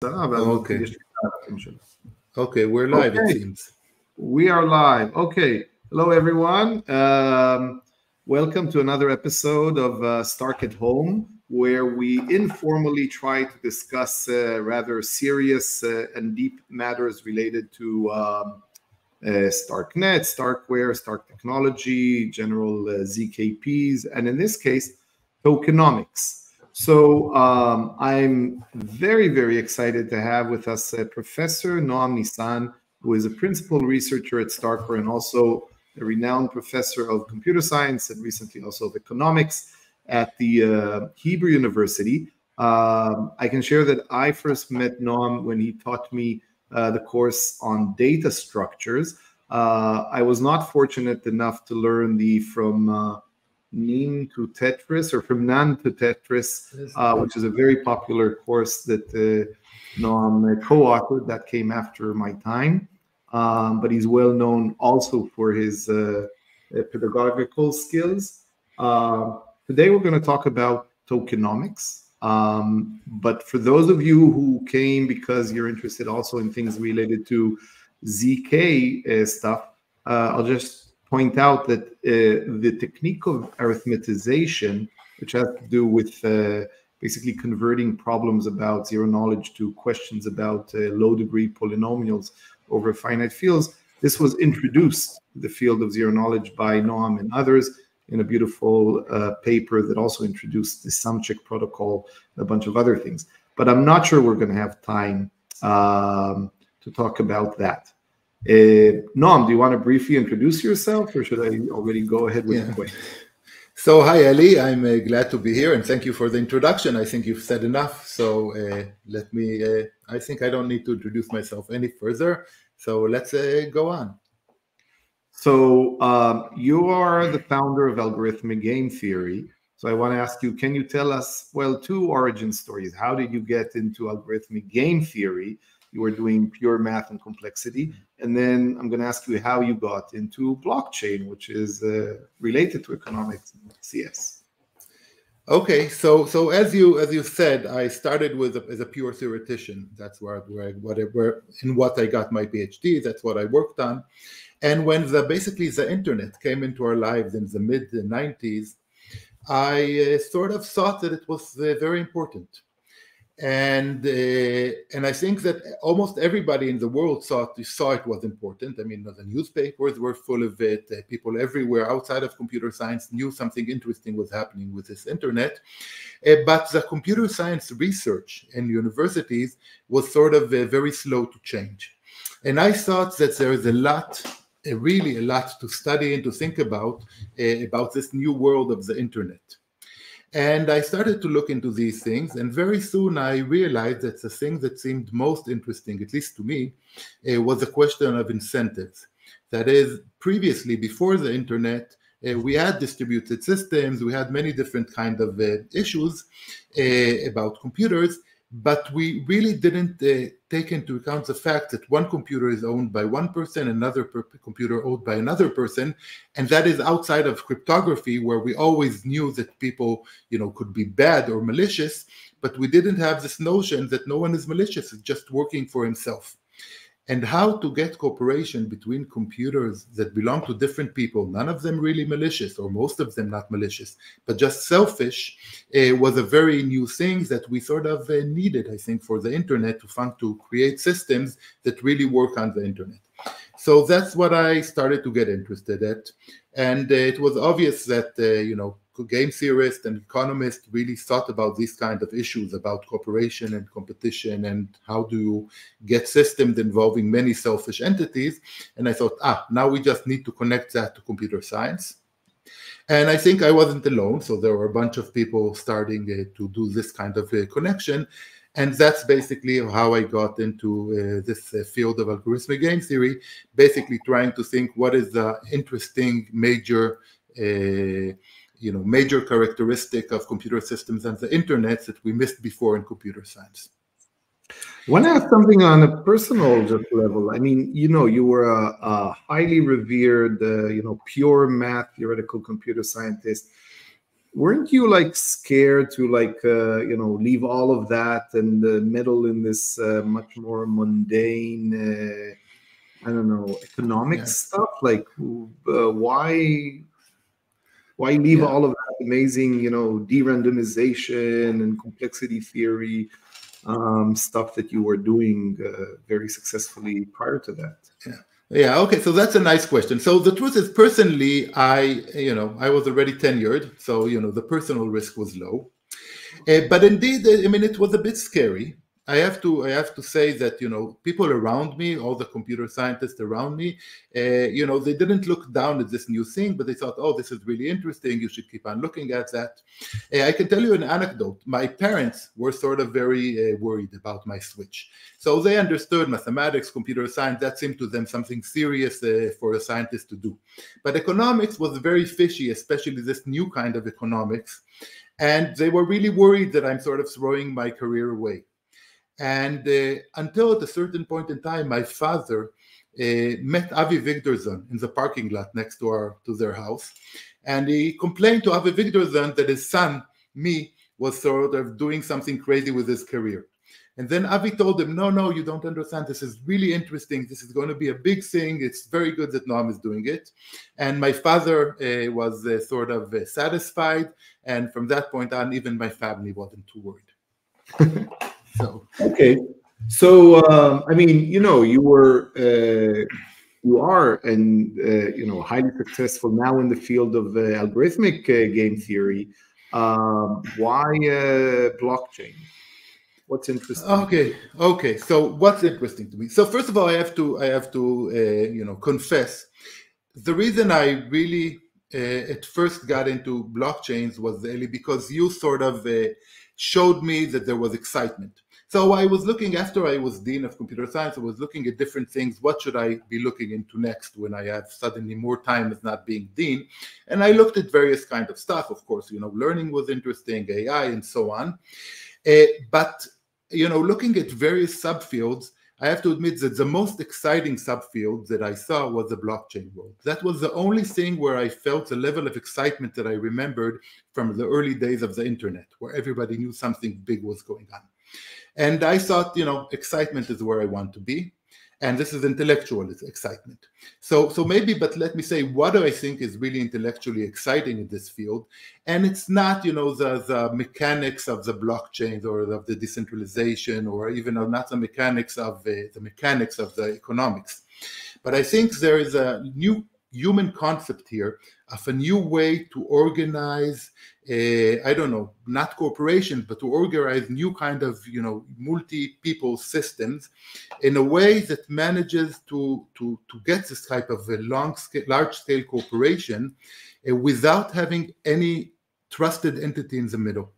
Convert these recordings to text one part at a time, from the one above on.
Okay. Okay, we're live, okay. it seems. We are live. Okay. Hello, everyone. Um, welcome to another episode of uh, Stark at Home, where we informally try to discuss uh, rather serious uh, and deep matters related to um, uh, StarkNet, Starkware, Stark Technology, general uh, ZKPs, and in this case, tokenomics. So um, I'm very, very excited to have with us uh, Professor Noam Nisan, who is a principal researcher at Starkware and also a renowned professor of computer science and recently also of economics at the uh, Hebrew University. Um, I can share that I first met Noam when he taught me uh, the course on data structures. Uh, I was not fortunate enough to learn the from NIN to Tetris or from NAND to Tetris, uh, which is a very popular course that uh, Noam co-authored that came after my time. Um, but he's well known also for his uh, uh pedagogical skills. Uh, today we're going to talk about tokenomics. Um, but for those of you who came because you're interested also in things related to ZK uh, stuff, uh, I'll just point out that uh, the technique of arithmetization, which has to do with uh, basically converting problems about zero knowledge to questions about uh, low degree polynomials over finite fields, this was introduced to the field of zero knowledge by Noam and others in a beautiful uh, paper that also introduced the sumcheck protocol, and a bunch of other things. But I'm not sure we're going to have time um, to talk about that. Uh, Noam, do you want to briefly introduce yourself, or should I already go ahead with yeah. the question? So, hi, Eli. I'm uh, glad to be here, and thank you for the introduction. I think you've said enough. So, uh, let me. Uh, I think I don't need to introduce myself any further. So, let's uh, go on. So, um, you are the founder of algorithmic game theory. So, I want to ask you: Can you tell us, well, two origin stories? How did you get into algorithmic game theory? you were doing pure math and complexity. And then I'm going to ask you how you got into blockchain, which is uh, related to economics and CS. Okay, so so as you as you said, I started with a, as a pure theoretician. That's where where whatever in what I got my PhD. That's what I worked on. And when the basically the internet came into our lives in the mid '90s, I uh, sort of thought that it was uh, very important and uh, and I think that almost everybody in the world thought saw it was important. I mean, the newspapers were full of it. Uh, people everywhere outside of computer science knew something interesting was happening with this internet. Uh, but the computer science research in universities was sort of uh, very slow to change. And I thought that there is a lot, uh, really a lot to study and to think about uh, about this new world of the internet. And I started to look into these things, and very soon I realized that the thing that seemed most interesting, at least to me, uh, was the question of incentives. That is, previously, before the internet, uh, we had distributed systems, we had many different kind of uh, issues about computers, but we really didn't uh, take into account the fact that one computer is owned by one person, another per- computer owned by another person, and that is outside of cryptography, where we always knew that people, you know, could be bad or malicious, but we didn't have this notion that no one is malicious; it's just working for himself and how to get cooperation between computers that belong to different people, none of them really malicious, or most of them not malicious, but just selfish, uh, was a very new thing that we sort of uh, needed, I think, for the internet to fund to create systems that really work on the internet. So that's what I started to get interested at, and uh, it was obvious that you know game theorists and economists really thought about these kind of issues about cooperation and competition and how do you get systems involving many selfish entities. And I thought, ah, now we just need to connect that to computer science. And I think I wasn't alone. So there were a bunch of people starting uh, to do this kind of uh, connection. And that's basically how I got into uh, this uh, field of algorithmic game theory, basically trying to think what is the interesting major uh, you know major characteristic of computer systems and the internet that we missed before in computer science. I want to ask something on a personal just level. I mean, you know, you were a, a highly revered, uh, you know, pure math theoretical computer scientist. weren't you like scared to like uh, you know leave all of that and uh, meddle in this uh, much more mundane uh, i don't know economic yeah. stuff like uh, why why leave yeah. all of that amazing you know de-randomization and complexity theory um, stuff that you were doing uh, very successfully prior to that yeah yeah, okay, so that's a nice question. So the truth is personally I, you know, I was already tenured, so you know, the personal risk was low. Uh, but indeed, I mean, it was a bit scary I have to I have to say that you know people around me, all the computer scientists around me, uh, you know, they didn't look down at this new thing, but they thought, oh, this is really interesting. You should keep on looking at that. Uh, I can tell you an anecdote. My parents were sort of very uh, worried about my switch, so they understood mathematics, computer science. That seemed to them something serious for a scientist to do. But economics was very fishy, especially this new kind of economics, and they were really worried that I'm sort of throwing my career away. And uh, until at a certain point in time, my father uh, met Avi Wigderson in the parking lot next to our to their house, and he complained to Avi Wigderson that his son, me, was sort of doing something crazy with his career. And then Avi told him, "No, no, you don't understand. This is really interesting. This is going to be a big thing. It's very good that Noam is doing it." And my father uh, was uh, sort of uh, satisfied, and from that point on, even my family wasn't too worried. So okay, so um, I mean, you know, you were uh, you are and uh, you know highly successful now in the field of uh, algorithmic uh, game theory. Um, why uh, blockchain? What's interesting? Okay, okay. So what's interesting to me? So first of all, I have to I have to uh, you know confess the reason I really uh, at first got into blockchains was really because you sort of uh, showed me that there was excitement. So I was looking after I was dean of computer science. I was looking at different things. What should I be looking into next when I have suddenly more time as not being dean? And I looked at various kind of stuff. Of course, you know, learning was interesting, AI, and so on. Uh, but you know, looking at various subfields, I have to admit that the most exciting subfield that I saw was the blockchain world. That was the only thing where I felt the level of excitement that I remembered from the early days of the internet, where everybody knew something big was going on. And I thought, you know, excitement is where I want to be. And this is intellectual excitement. So, so maybe, but let me say, what do I think is really intellectually exciting in this field? And it's not, you know, the, the mechanics of the blockchains or of the decentralization, or even uh, not the mechanics of the, the mechanics of the economics. But I think there is a new human concept here of a new way to organize uh, i don't know not corporations but to organize new kind of you know multi-people systems in a way that manages to to to get this type of a long scale large scale corporation uh, without having any trusted entity in the middle.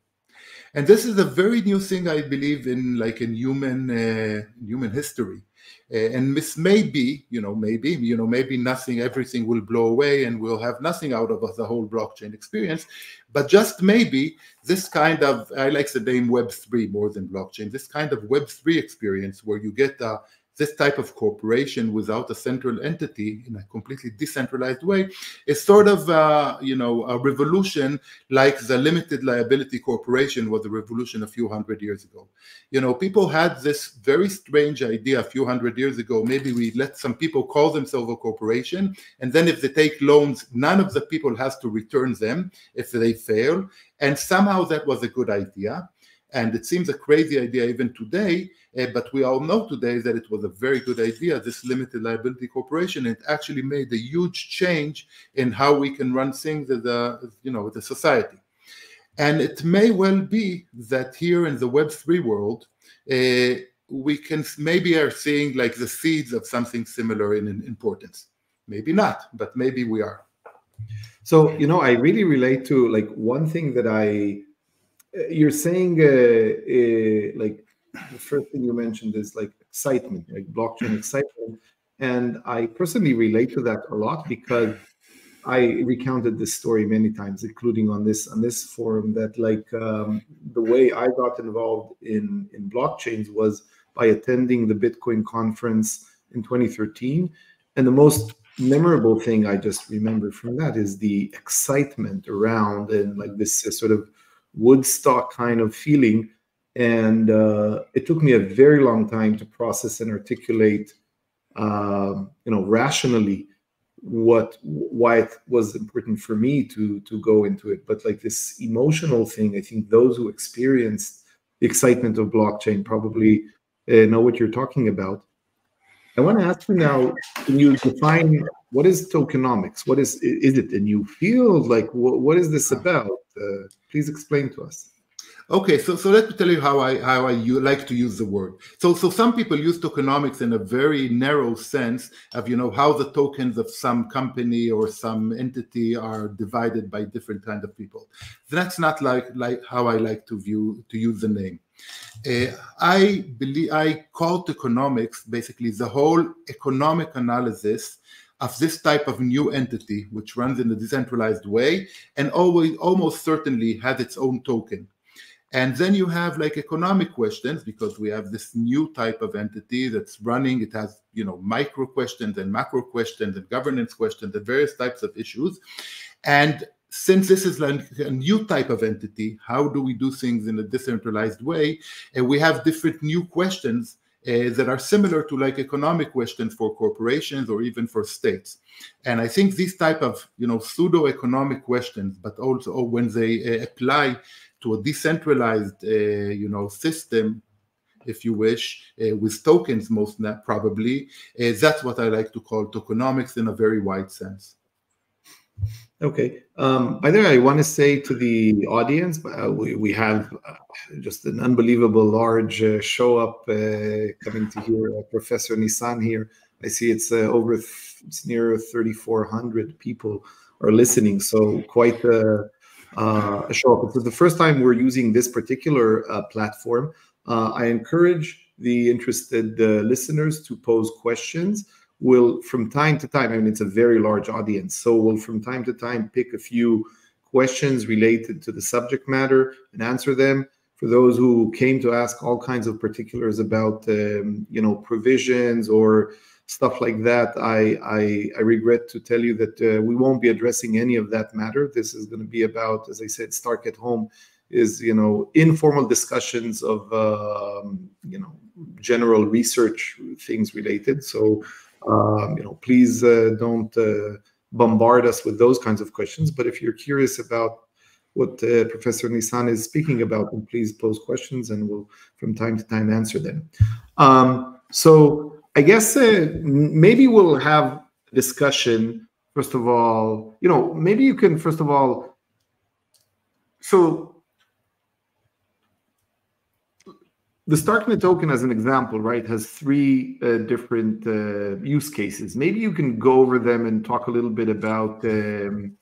And this is a very new thing i believe in like in human uh, human history Uh, and this may be, you know, maybe, you know, maybe nothing, everything will blow away and we'll have nothing out of the whole blockchain experience. But just maybe this kind of, I like the name Web3 more than blockchain, this kind of Web3 experience where you get a, this type of corporation without a central entity in a completely decentralized way is sort of uh, you know a revolution like the limited liability corporation was a revolution a few hundred years ago. You know people had this very strange idea a few hundred years ago maybe we let some people call themselves a corporation and then if they take loans none of the people has to return them if they fail and somehow that was a good idea. And it seems a crazy idea even today, but we all know today that it was a very good idea, this limited liability corporation. It actually made a huge change in how we can run things as a, you know, the society. And it may well be that here in the Web3 world, uh, we can maybe are seeing like the seeds of something similar in, in importance. Maybe not, but maybe we are. So, you know, I really relate to like one thing that I you're saying uh, uh, like the first thing you mentioned is like excitement, like blockchain excitement, and I personally relate to that a lot because I recounted this story many times, including on this on this forum. That like um, the way I got involved in in blockchains was by attending the Bitcoin conference in 2013, and the most memorable thing I just remember from that is the excitement around and like this sort of Woodstock kind of feeling. And uh, it took me a very long time to process and articulate, um, you know, rationally what why it was important for me to to go into it. But like this emotional thing, I think those who experienced the excitement of blockchain probably uh, know what you're talking about. I want to ask you now: Can you define what is tokenomics? What is is it a new field? Like, what, what is this about? Uh, please explain to us. Okay, so so let me tell you how I how I like to use the word. So so some people use tokenomics in a very narrow sense of you know how the tokens of some company or some entity are divided by different kind of people. That's not like like how I like to view to use the name. Uh, I believe I call tokenomics basically the whole economic analysis of this type of new entity, which runs in a decentralized way and always almost certainly has its own token. And then you have like economic questions because we have this new type of entity that's running. It has, you know, micro questions and macro questions and governance questions and various types of issues. And since this is like a new type of entity, how do we do things in a decentralized way? And we have different new questions uh, that are similar to like economic questions for corporations or even for states. And I think these type of you know pseudo economic questions, but also when they uh, apply to a decentralized, uh, you know, system, if you wish, uh, with tokens most probably. Uh, that's what I like to call tokenomics in a very wide sense. Okay. Um, way, I want to say to the audience, uh, we, we have uh, just an unbelievable large uh, show up coming to hear Professor Nisan here. I see it's over, it's near 3,400 people are listening. So quite a, uh, show up. It's the first time we're using this particular uh, platform. Uh, I encourage the interested listeners to pose questions. We'll, from time to time, I mean, it's a very large audience, so we'll from time to time pick a few questions related to the subject matter and answer them. For those who came to ask all kinds of particulars about, um, you know, provisions or stuff like that, I, I, I regret to tell you that uh, we won't be addressing any of that matter. This is going to be about, as I said, Stark at Home is you know informal discussions of um, you know general research things related. So um, you know please uh, don't uh, bombard us with those kinds of questions. But if you're curious about what uh, Professor Nisan is speaking about, then please pose questions and we'll from time to time answer them. Um, so I guess uh, maybe we'll have discussion. First of all, you know, maybe you can first of all. So the Starknet token, as an example, right, has three uh, different uh, use cases. Maybe you can go over them and talk a little bit about, um,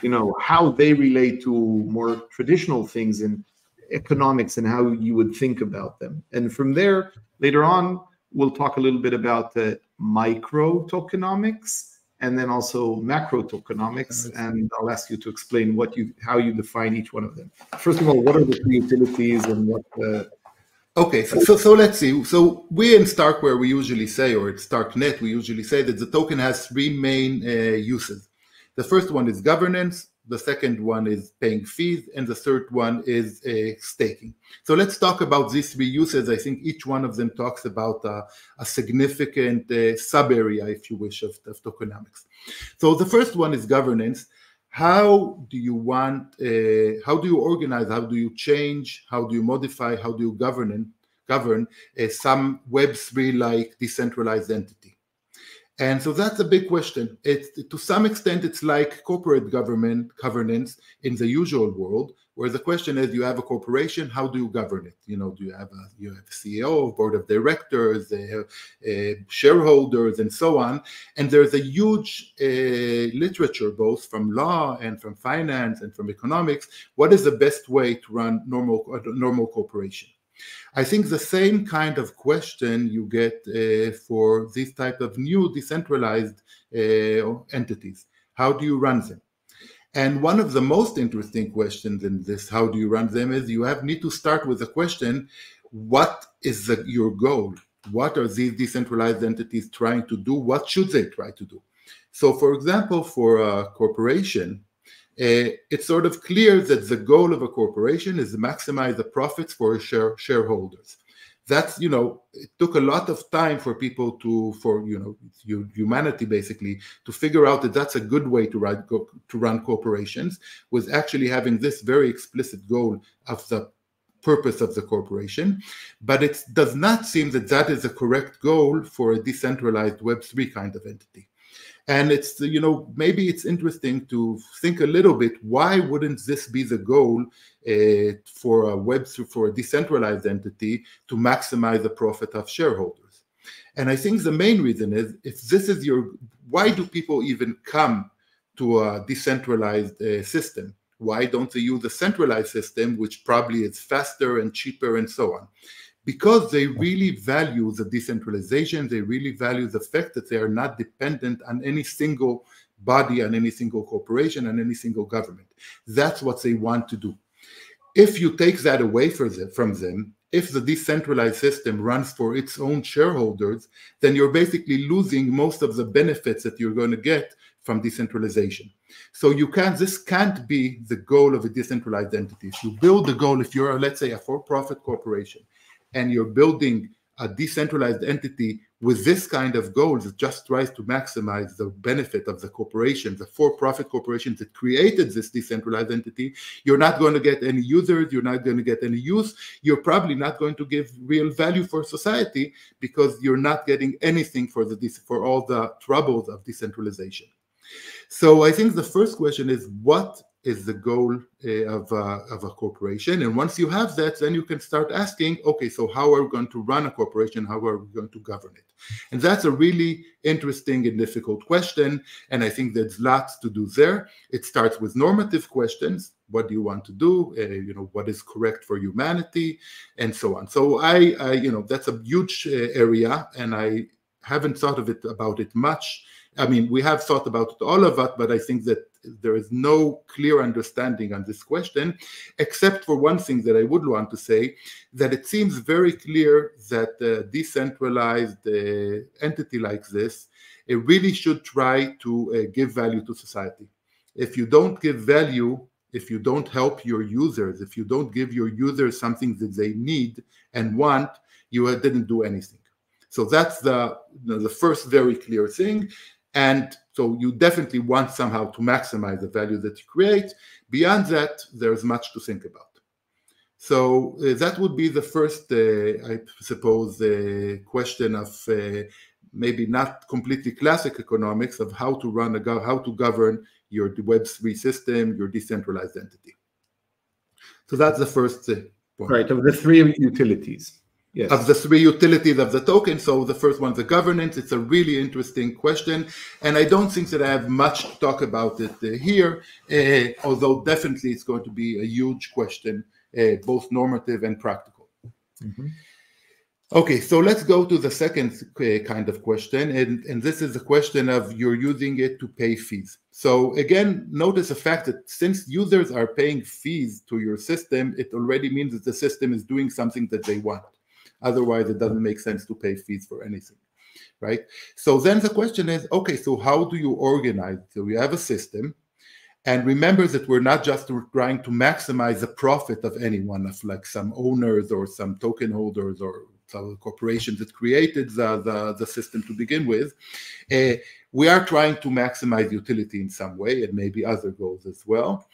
you know, how they relate to more traditional things in economics and how you would think about them. And from there, later on, we'll talk a little bit about the micro tokenomics and then also macro tokenomics and i'll ask you to explain what you how you define each one of them first of all what are the utilities and what the Okay, so, so, so let's see. So we in Starkware we usually say, or at Starknet we usually say that the token has three main uh, uses. The first one is governance the second one is paying fees, and the third one is uh, staking. So let's talk about these three uses. I think each one of them talks about a significant uh, sub area, if you wish, of, of, tokenomics. So the first one is governance. How do you want? Uh, how do you organize? How do you change? How do you modify? How do you govern? Govern uh, some Web three like decentralized entity. And so that's a big question. It's to some extent it's like corporate government governance in the usual world, where the question is you have a corporation, how do you govern it? You know, do you have a you have a CEO, board of directors, uh, uh, shareholders, and so on. And there's a huge uh, literature, both from law and from finance and from economics. What is the best way to run normal normal corporation? I think the same kind of question you get uh, for this type of new decentralized uh, entities. How do you run them? And one of the most interesting questions in this, how do you run them, is you have need to start with the question, what is the, your goal? What are these decentralized entities trying to do? What should they try to do? So, for example, for a corporation, uh, it's sort of clear that the goal of a corporation is to maximize the profits for share, shareholders. That's you know it took a lot of time for people to for you know humanity basically to figure out that that's a good way to run to run corporations was actually having this very explicit goal of the purpose of the corporation but it does not seem that that is a correct goal for a decentralized web3 kind of entity and it's you know maybe it's interesting to think a little bit why wouldn't this be the goal uh, for a web for a decentralized entity to maximize the profit of shareholders? And i think the main reason is if this is your why do people even come to a decentralized uh, system? Why don't they use a centralized system which probably is faster and cheaper and so on because they really value the decentralization, they really value the fact that they are not dependent on any single body, on any single corporation, on any single government. That's what they want to do. If you take that away from them, if the decentralized system runs for its own shareholders, then you're basically losing most of the benefits that you're going to get from decentralization. So you can't, this can't be the goal of a decentralized entity. If you build the goal, if you're, let's say, a for-profit corporation, and you're building a decentralized entity with this kind of goals it just tries to maximize the benefit of the corporation the for-profit corporations that created this decentralized entity. You're not going to get any users you're not going to get any use you're probably not going to give real value for society because you're not getting anything for the for all the troubles of decentralization. So i think the first question is what is the goal uh, of, of a corporation. And once you have that, then you can start asking, okay, so how are we going to run a corporation? How are we going to govern it? And that's a really interesting and difficult question. And I think there's lots to do there. It starts with normative questions. What do you want to do? Uh, you know, what is correct for humanity, and so on. So I, I you know, that's a huge uh, area, and I haven't thought of it about it much. I mean, we have thought about all of that, but I think that there is no clear understanding on this question, except for one thing that I would want to say that it seems very clear that a decentralized uh, entity like this it really should try to uh, give value to society. If you don't give value, if you don't help your users, if you don't give your users something that they need and want, you didn't do anything. So that's the the first very clear thing. And so you definitely want somehow to maximize the value that you create. Beyond that, there's much to think about. So uh, that would be the first, uh, I suppose, uh, question of uh, maybe not completely classic economics of how to run a how to govern your Web3 system, your decentralized entity. So that's the first uh, point. Right, of the three utilities yes. of the three utilities of the token. So the first one, the governance. It's a really interesting question, and I don't think that I have much to talk about it uh, here. Uh, although definitely it's going to be a huge question, uh, both normative and practical. Mm-hmm. Okay, so let's go to the second uh, kind of question, and, and this is the question of you're using it to pay fees. So again, notice the fact that since users are paying fees to your system, it already means that the system is doing something that they want. Otherwise, it doesn't make sense to pay fees for anything, right? So then the question is, okay, so how do you organize? So we have a system, and remember that we're not just trying to maximize the profit of anyone, of like some owners or some token holders or some corporations that created the, the, the system to begin with. Uh, we are trying to maximize utility in some way and maybe other goals as well.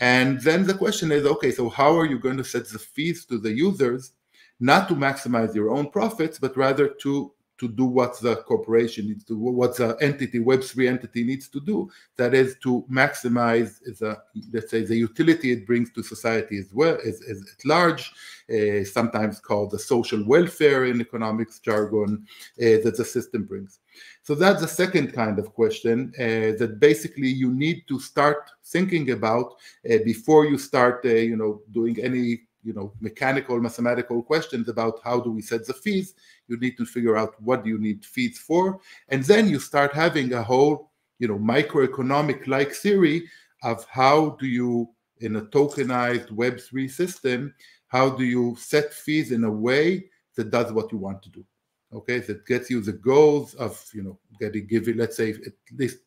And then the question is okay, so how are you going to set the fees to the users not to maximize your own profits, but rather to to do what the corporation needs to what the entity web3 entity needs to do. That is to maximize the let's say the utility it brings to society as well as, as at large uh, sometimes called the social welfare in economics jargon uh, that the system brings. So that's the second kind of question uh, that basically you need to start thinking about uh, before you start uh, you know doing any you know mechanical mathematical questions about how do we set the fees. You need to figure out what do you need fees for. And then you start having a whole you know microeconomic like theory of how do you in a tokenized web3 system how do you set fees in a way that does what you want to do okay that gets you the goals of you know getting giving let's say at least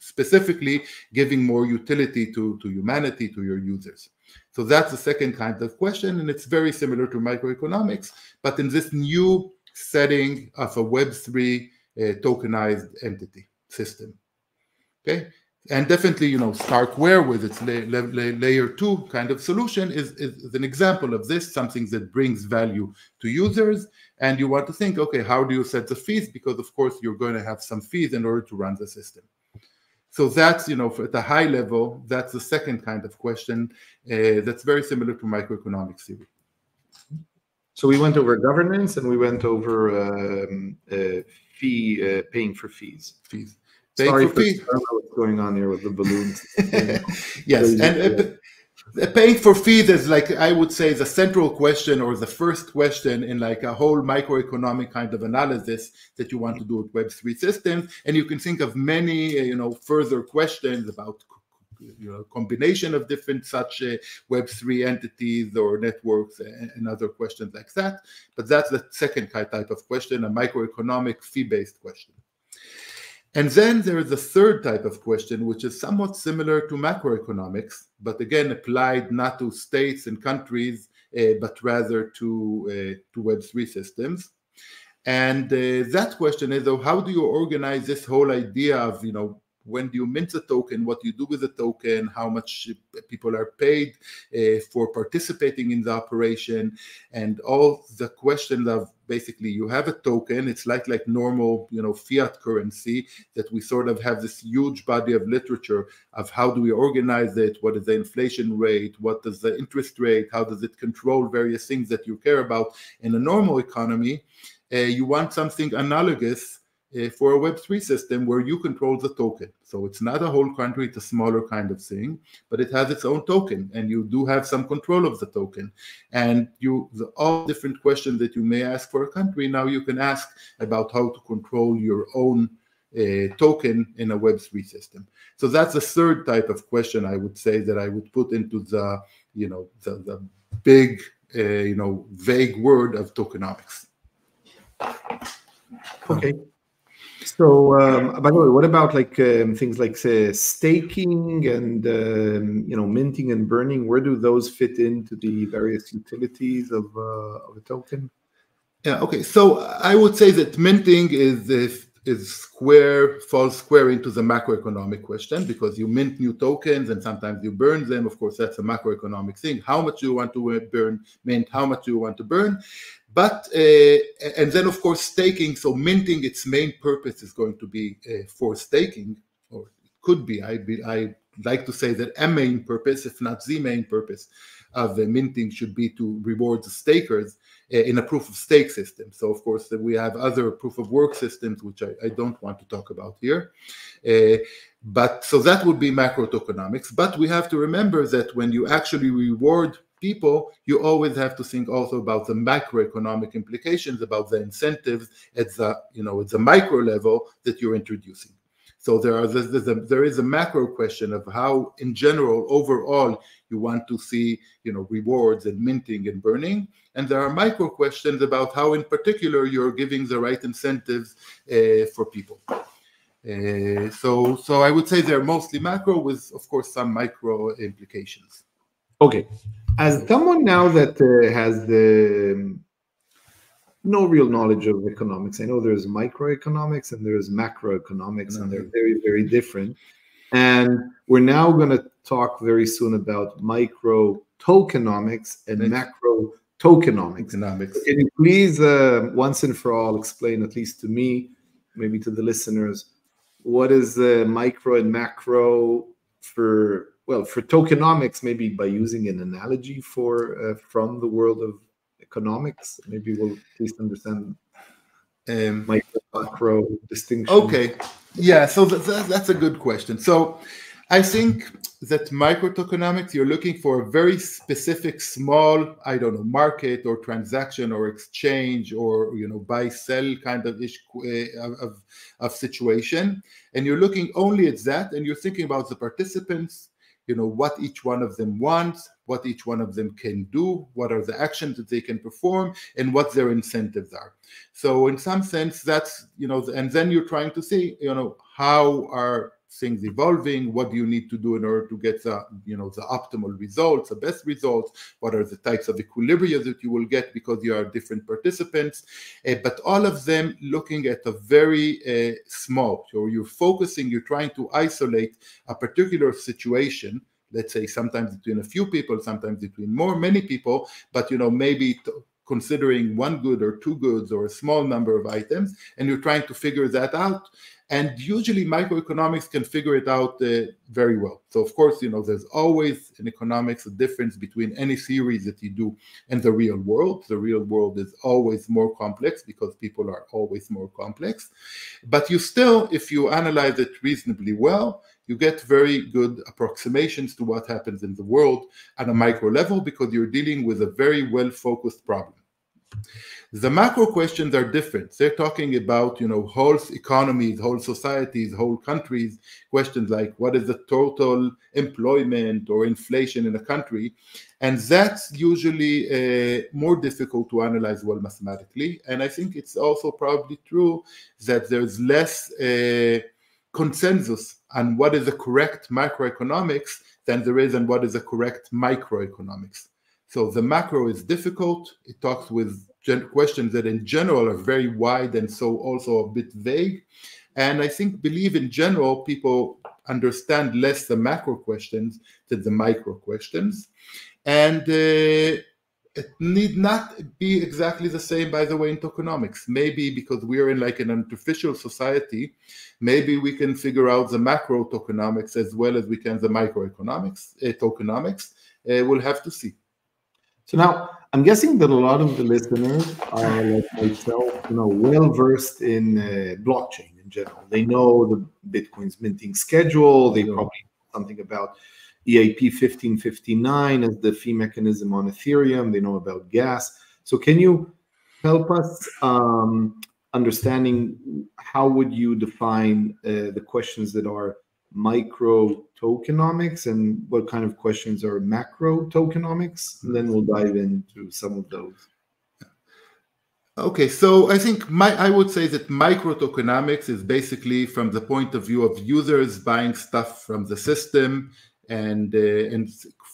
specifically giving more utility to to humanity to your users. So that's the second kind of question and it's very similar to microeconomics but in this new setting of a web3 uh, tokenized entity system. Okay and definitely you know starkware with its la la la layer two kind of solution is, is, is, an example of this something that brings value to users. And you want to think okay how do you set the fees? Because of course you're going to have some fees in order to run the system. So that's you know at a high level that's the second kind of question uh, that's very similar to microeconomics theory. So we went over governance and we went over um, uh, fee uh, paying for fees. Fees Sorry for what's going on here with the balloons. yes, and uh, paying for fees is like I would say the central question or the first question in like a whole microeconomic kind of analysis that you want to do with Web three systems, and you can think of many uh, you know further questions about you know combination of different such uh, web3 entities or networks and, and, other questions like that but that's the second type of question a microeconomic fee-based question and then there is a third type of question, which is somewhat similar to macroeconomics, but again applied not to states and countries, uh, but rather to, uh, to Web3 systems. And uh, that question is, though, how do you organize this whole idea of, you know, when do you mint the token, what do you do with the token, how much people are paid uh, for participating in the operation, and all the questions of basically you have a token it's like like normal you know fiat currency that we sort of have this huge body of literature of how do we organize it what is the inflation rate what does the interest rate how does it control various things that you care about. In a normal economy uh, you want something analogous for a Web3 system where you control the token. So it's not a whole country, it's a smaller kind of thing, but it has its own token and you do have some control of the token. And you, the, all different questions that you may ask for a country, now you can ask about how to control your own uh, token in a Web3 system. So that's the third type of question I would say that I would put into the, you know, the, the big, uh, you know, vague word of tokenomics. Okay. So, um, by the way, what about like um, things like say, staking and um, you know minting and burning? Where do those fit into the various utilities of uh, of a token? Yeah. Okay. So I would say that minting is is, is square falls square into the macroeconomic question because you mint new tokens and sometimes you burn them. Of course, that's a macroeconomic thing. How much do you want to burn mint? How much do you want to burn? But uh, and then of course staking. So minting, its main purpose is going to be uh, for staking, or it could be. I be, I like to say that a main purpose, if not the main purpose, of the minting should be to reward the stakers uh, in a proof of stake system. So of course we have other proof of work systems which I, I don't want to talk about here. Uh, but so that would be macro tokenomics. But we have to remember that when you actually reward people, you always have to think also about the macroeconomic implications, about the incentives at the you know at the micro level that you're introducing. So there are there's a, there is a macro question of how, in general, overall, you want to see you know rewards and minting and burning, and there are micro questions about how, in particular, you're giving the right incentives uh, for people. Uh, so so I would say they're mostly macro, with of course some micro implications. Okay, as someone now that uh, has the um, no real knowledge of economics, I know there's microeconomics and there's macroeconomics, mm-hmm. and they're very, very different. And we're now going to talk very soon about micro tokenomics and mm-hmm. macro tokenomics. Economics. Can you please, uh, once and for all, explain, at least to me, maybe to the listeners, what is the micro and macro for well for tokenomics maybe by using an analogy for uh, from the world of economics maybe we'll at least understand um, micro macro distinction. okay. Yeah so that, that's a good question. So i think that micro tokenomics you're looking for a very specific small i don't know market or transaction or exchange or you know buy sell kind of ish uh, of, of situation. And you're looking only at that and you're thinking about the participants you know what each one of them wants what each one of them can do what are the actions that they can perform and what their incentives are. So in some sense that's you know and then you're trying to see you know how are things evolving what do you need to do in order to get the you know the optimal results the best results what are the types of equilibria that you will get because you are different participants uh, but all of them looking at a very uh, small so you're focusing you're trying to isolate a particular situation let's say sometimes between a few people sometimes between more many people but you know maybe considering one good or two goods or a small number of items and you're trying to figure that out. And usually microeconomics can figure it out uh, very well. So of course you know there's always in economics a difference between any theories that you do and the real world. The real world is always more complex because people are always more complex. But you still if you analyze it reasonably well you get very good approximations to what happens in the world at a micro level because you're dealing with a very well focused problem the macro questions are different. They're talking about, you know, whole economies, whole societies, whole countries. Questions like what is the total employment or inflation in a country, and that's usually uh, more difficult to analyze well mathematically. And I think it's also probably true that there's less uh, consensus on what is the correct macroeconomics than there is on what is the correct microeconomics. So the macro is difficult. It talks with questions that in general are very wide and so also a bit vague. And I think believe in general people understand less the macro questions than the micro questions. And uh, it need not be exactly the same, by the way, in tokenomics. Maybe because we are in like an artificial society, maybe we can figure out the macro tokenomics as well as we can the microeconomics, uh, tokenomics. Uh, we'll have to see. So now I'm guessing that a lot of the listeners are like myself, you know, well versed in uh, blockchain in general. They know the Bitcoin's minting schedule. They probably know something about EIP 1559 as the fee mechanism on Ethereum. They know about gas. So can you help us um, understanding how would you define uh, the questions that are micro tokenomics and what kind of questions are macro tokenomics and then we'll dive into some of those. Okay so i think my i would say that micro tokenomics is basically from the point of view of users buying stuff from the system and uh, and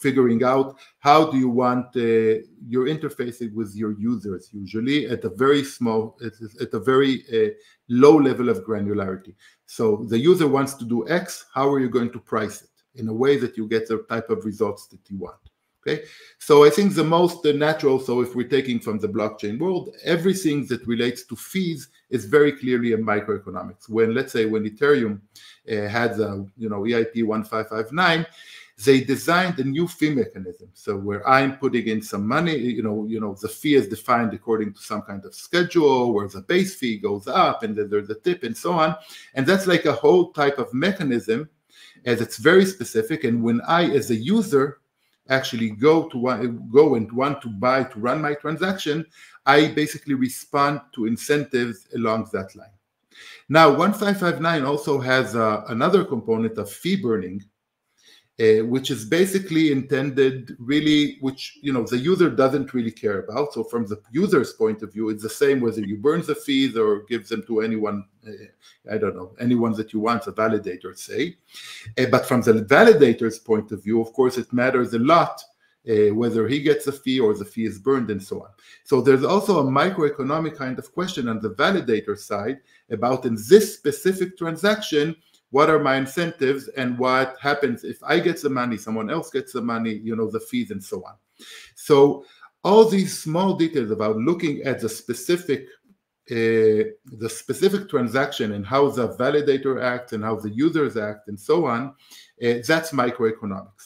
figuring out how do you want uh, your interfacing with your users usually at a very small at, a very uh, low level of granularity. So the user wants to do x how are you going to price it in a way that you get the type of results that you want okay? So i think the most natural so if we're taking from the blockchain world everything that relates to fees is very clearly a microeconomics. When let's say when ethereum uh, had the you know eip 1559 they designed a new fee mechanism. So where I'm putting in some money, you know, you know, the fee is defined according to some kind of schedule where the base fee goes up and then there's a tip and so on. And that's like a whole type of mechanism as it's very specific. And when I, as a user, actually go to go and want to buy to run my transaction, I basically respond to incentives along that line. Now, 1559 also has uh, another component of fee burning, uh, which is basically intended really which you know the user doesn't really care about so from the user's point of view it's the same whether you burn the fees or give them to anyone uh, i don't know anyone that you want a validator say uh, but from the validator's point of view of course it matters a lot uh, whether he gets a fee or the fee is burned and so on. So there's also a microeconomic kind of question on the validator side about in this specific transaction, what are my incentives and what happens if I get the money, someone else gets the money, you know, the fees and so on. So all these small details about looking at the specific uh, the specific transaction and how the validator acts and how the users act and so on, uh, that's microeconomics.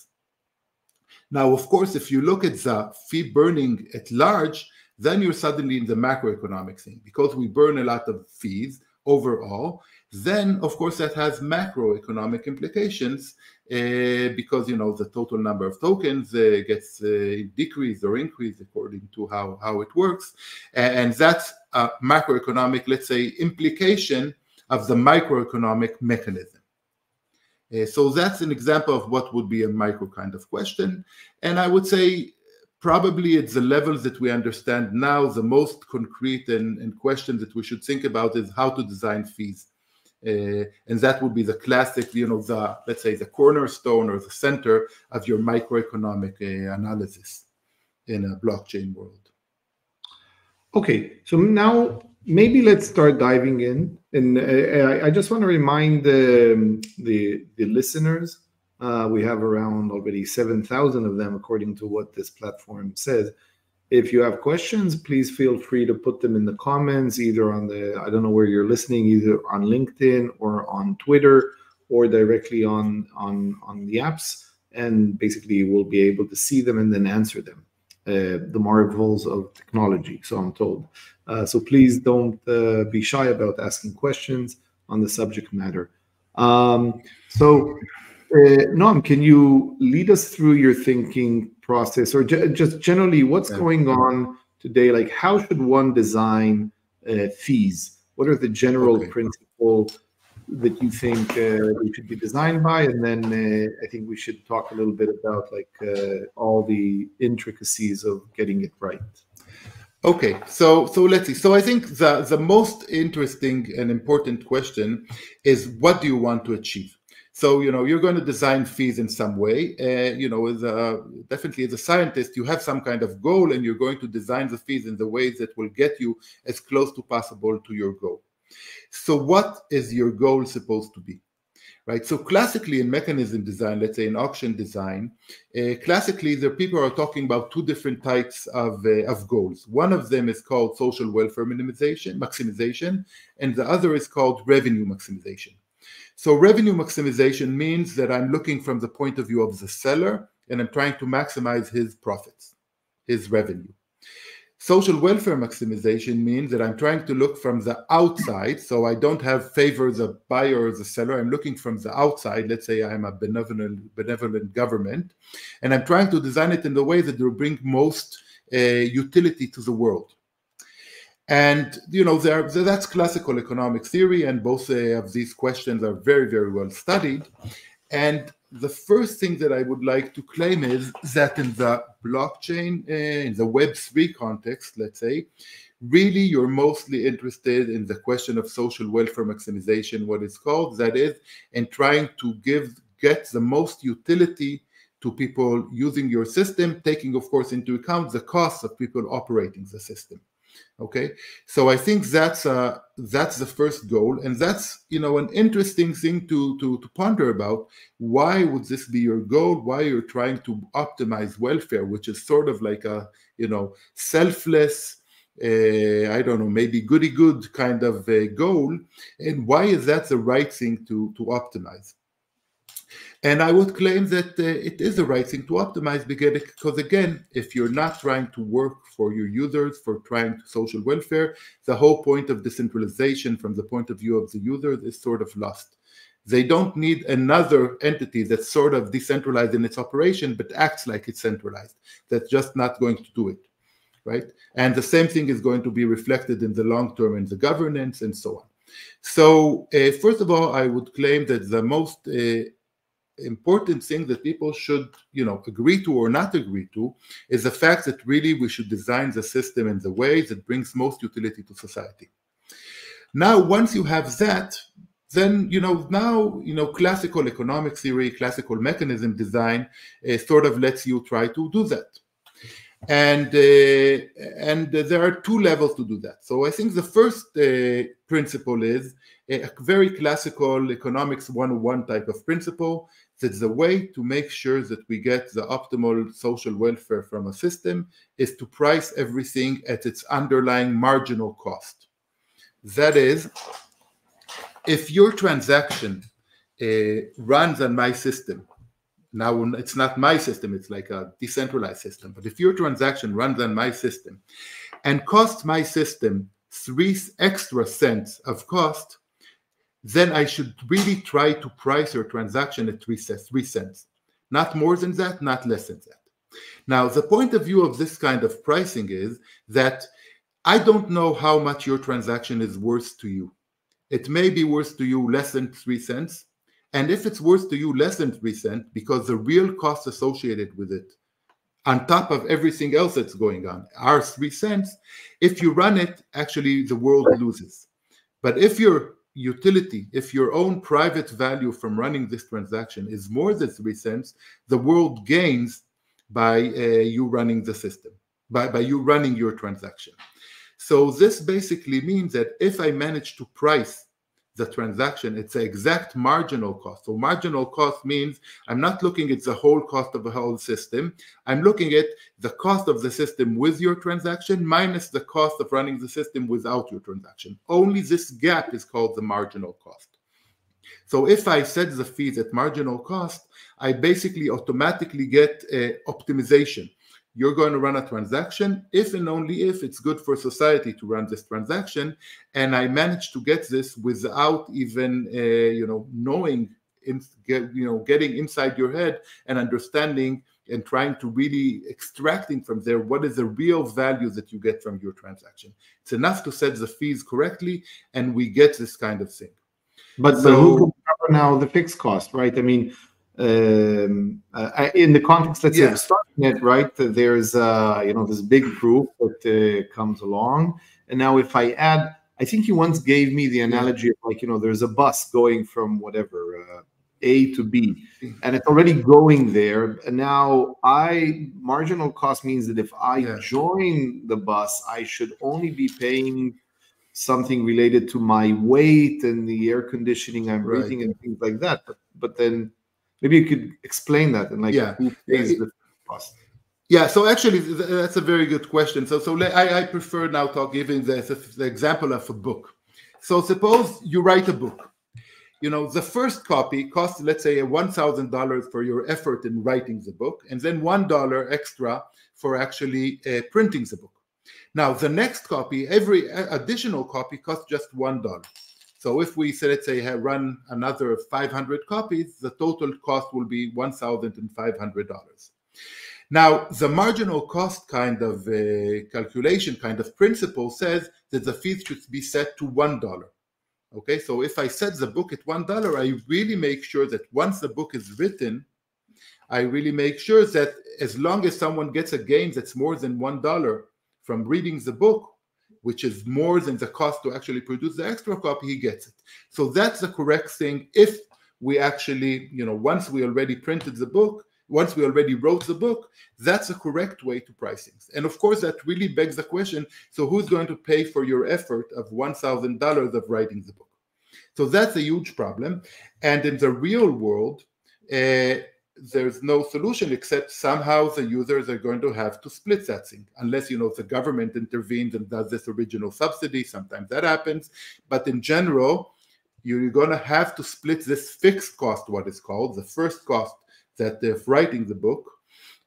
Now, of course, if you look at the fee burning at large, then you're suddenly in the macroeconomic thing because we burn a lot of fees overall then of course that has macroeconomic implications uh, because you know the total number of tokens uh, gets uh, decreased or increased according to how, how it works and that's a macroeconomic let's say implication of the microeconomic mechanism Uh, so that's an example of what would be a micro kind of question. And I would say probably it's the levels that we understand now, the most concrete and, and questions that we should think about is how to design fees. Uh, and that would be the classic, you know, the let's say the cornerstone or the center of your microeconomic uh, analysis in a blockchain world. Okay, so now maybe let's start diving in, and uh, I just want to remind the the, the listeners. Uh, we have around already seven thousand of them, according to what this platform says. If you have questions, please feel free to put them in the comments, either on the, I don't know where you're listening, either on LinkedIn or on Twitter or directly on, on, on the apps. And basically, we'll be able to see them and then answer them. Uh, the marvels of technology, so I'm told. Uh, so please don't uh, be shy about asking questions on the subject matter. Um, so, uh, Noam, can you lead us through your thinking process or just generally what's going on today? Like how should one design uh, fees? What are the general okay. principles that you think uh, they should be designed by? And then uh, i think we should talk a little bit about like uh, all the intricacies of getting it right. Okay so so let's see. So i think the the most interesting and important question is what do you want to achieve so you know you're going to design fees in some way. Uh, you know, as a, definitely as a scientist, you have some kind of goal, and you're going to design the fees in the ways that will get you as close to possible to your goal. So what is your goal supposed to be? Right. So classically in mechanism design, let's say in auction design, uh, classically the people are talking about two different types of, uh, of goals. One of them is called social welfare minimization, maximization, and the other is called revenue maximization. So revenue maximization means that I'm looking from the point of view of the seller and I'm trying to maximize his profits, his revenue. Social welfare maximization means that I'm trying to look from the outside. So I don't have favor the buyer or the seller. I'm looking from the outside. Let's say I'm a benevolent, benevolent government, and I'm trying to design it in the way that will bring most uh, utility to the world. And you know that's classical economic theory, and both uh, of these questions are very, very well studied. And the first thing that I would like to claim is that in the blockchain, uh, in the Web3 context, let's say, really you're mostly interested in the question of social welfare maximization, what it's called, that is, in trying to give get the most utility to people using your system, taking, of course, into account the costs of people operating the system okay? So i think that's uh that's the first goal. And that's you know an interesting thing to to to ponder about. Why would this be your goal? Why you're trying to optimize welfare which is sort of like a you know selfless uh, I don't know, maybe goody good kind of a goal, and why is that the right thing to to optimize? And I would claim that uh, it is the right thing to optimize because, again, if you're not trying to work for your users, for trying to social welfare, the whole point of decentralization from the point of view of the users is sort of lost. They don't need another entity that's sort of decentralized in its operation, but acts like it's centralized. That's just not going to do it, right? And the same thing is going to be reflected in the long term in the governance and so on. So, uh, first of all, I would claim that the most uh, important thing that people should you know agree to or not agree to is the fact that really we should design the system in the way that brings most utility to society. Now once you have that then you know now you know classical economic theory classical mechanism design uh, sort of lets you try to do that. And uh, and there are two levels to do that. So i think the first uh, principle is a very classical economics 101 type of principle that the way to make sure that we get the optimal social welfare from a system is to price everything at its underlying marginal cost. That is, if your transaction uh, runs on my system, now it's not my system, it's like a decentralized system, but if your transaction runs on my system and costs my system three extra cents of cost, then I should really try to price your transaction at three cents, three cents. Not more than that, not less than that. Now, the point of view of this kind of pricing is that I don't know how much your transaction is worth to you. It may be worth to you less than three cents. And if it's worth to you less than three cents, because the real cost associated with it, on top of everything else that's going on, are three cents, if you run it, actually the world loses. But if your utility, if your own private value from running this transaction is more than three cents, the world gains by uh, you running the system, by, by you running your transaction. So this basically means that if I manage to price the transaction, it's the exact marginal cost. So marginal cost means I'm not looking at the whole cost of the whole system. I'm looking at the cost of the system with your transaction minus the cost of running the system without your transaction. Only this gap is called the marginal cost. So if I set the fees at marginal cost, I basically automatically get uh, optimization you're going to run a transaction if and only if it's good for society to run this transaction. And i managed to get this without even uh, you know knowing in, get, you know getting inside your head and understanding and trying to really extracting from there what is the real value that you get from your transaction. It's enough to set the fees correctly and we get this kind of thing. But, so, but who can cover now the fixed cost right? I mean um, uh, in the context, let's yeah. say, of right? There's uh, you know this big group that uh, comes along, and now if I add, I think you once gave me the analogy of like you know there's a bus going from whatever uh, A to B, and it's already going there. And now I marginal cost means that if I yeah. join the bus, I should only be paying something related to my weight and the air conditioning I'm right. breathing and things like that. But but then Maybe you could explain that and like yeah. who pays the cost. Yeah, so actually, that's a very good question. So, so I, I prefer now talk giving the, the example of a book. So, suppose you write a book. You know, the first copy costs, let's say, one thousand dollars for your effort in writing the book, and then one dollar extra for actually uh, printing the book. Now, the next copy, every additional copy costs just one dollar. So if we say, let's say, run another 500 copies, the total cost will be $1,500. Now, the marginal cost kind of uh, calculation kind of principle says that the fees should be set to $1. Okay, so if I set the book at $1, I really make sure that once the book is written, I really make sure that as long as someone gets a gain that's more than $1 from reading the book, which is more than the cost to actually produce the extra copy, he gets it. So that's the correct thing. If we actually, you know, once we already printed the book, once we already wrote the book, that's a correct way to price things. And of course, that really begs the question so who's going to pay for your effort of $1,000 of writing the book? So that's a huge problem. And in the real world, uh, there's no solution except somehow the users are going to have to split that thing unless you know the government intervenes and does this original subsidy sometimes that happens. But in general you're going to have to split this fixed cost what is called the first cost that of writing the book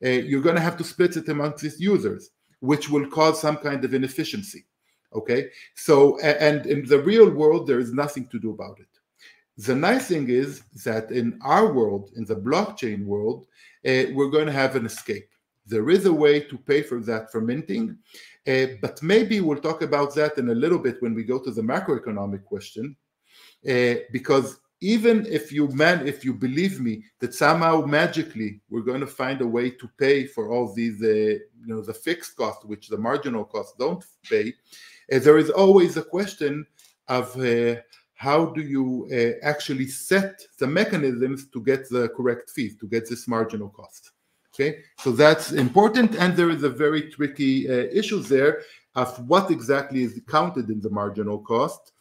uh, you're going to have to split it amongst these users which will cause some kind of inefficiency okay? So and in the real world there is nothing to do about it the nice thing is that in our world, in the blockchain world, uh, we're going to have an escape. There is a way to pay for that for minting, uh, but maybe we'll talk about that in a little bit when we go to the macroeconomic question, uh, because even if you man, if you believe me that somehow magically we're going to find a way to pay for all these, you know, the fixed cost, which the marginal costs don't pay, there is always a question of how do you uh, actually set the mechanisms to get the correct fees, to get this marginal cost? Okay, so that's important, and there is a very tricky uh, issue there of what exactly is counted in the marginal cost,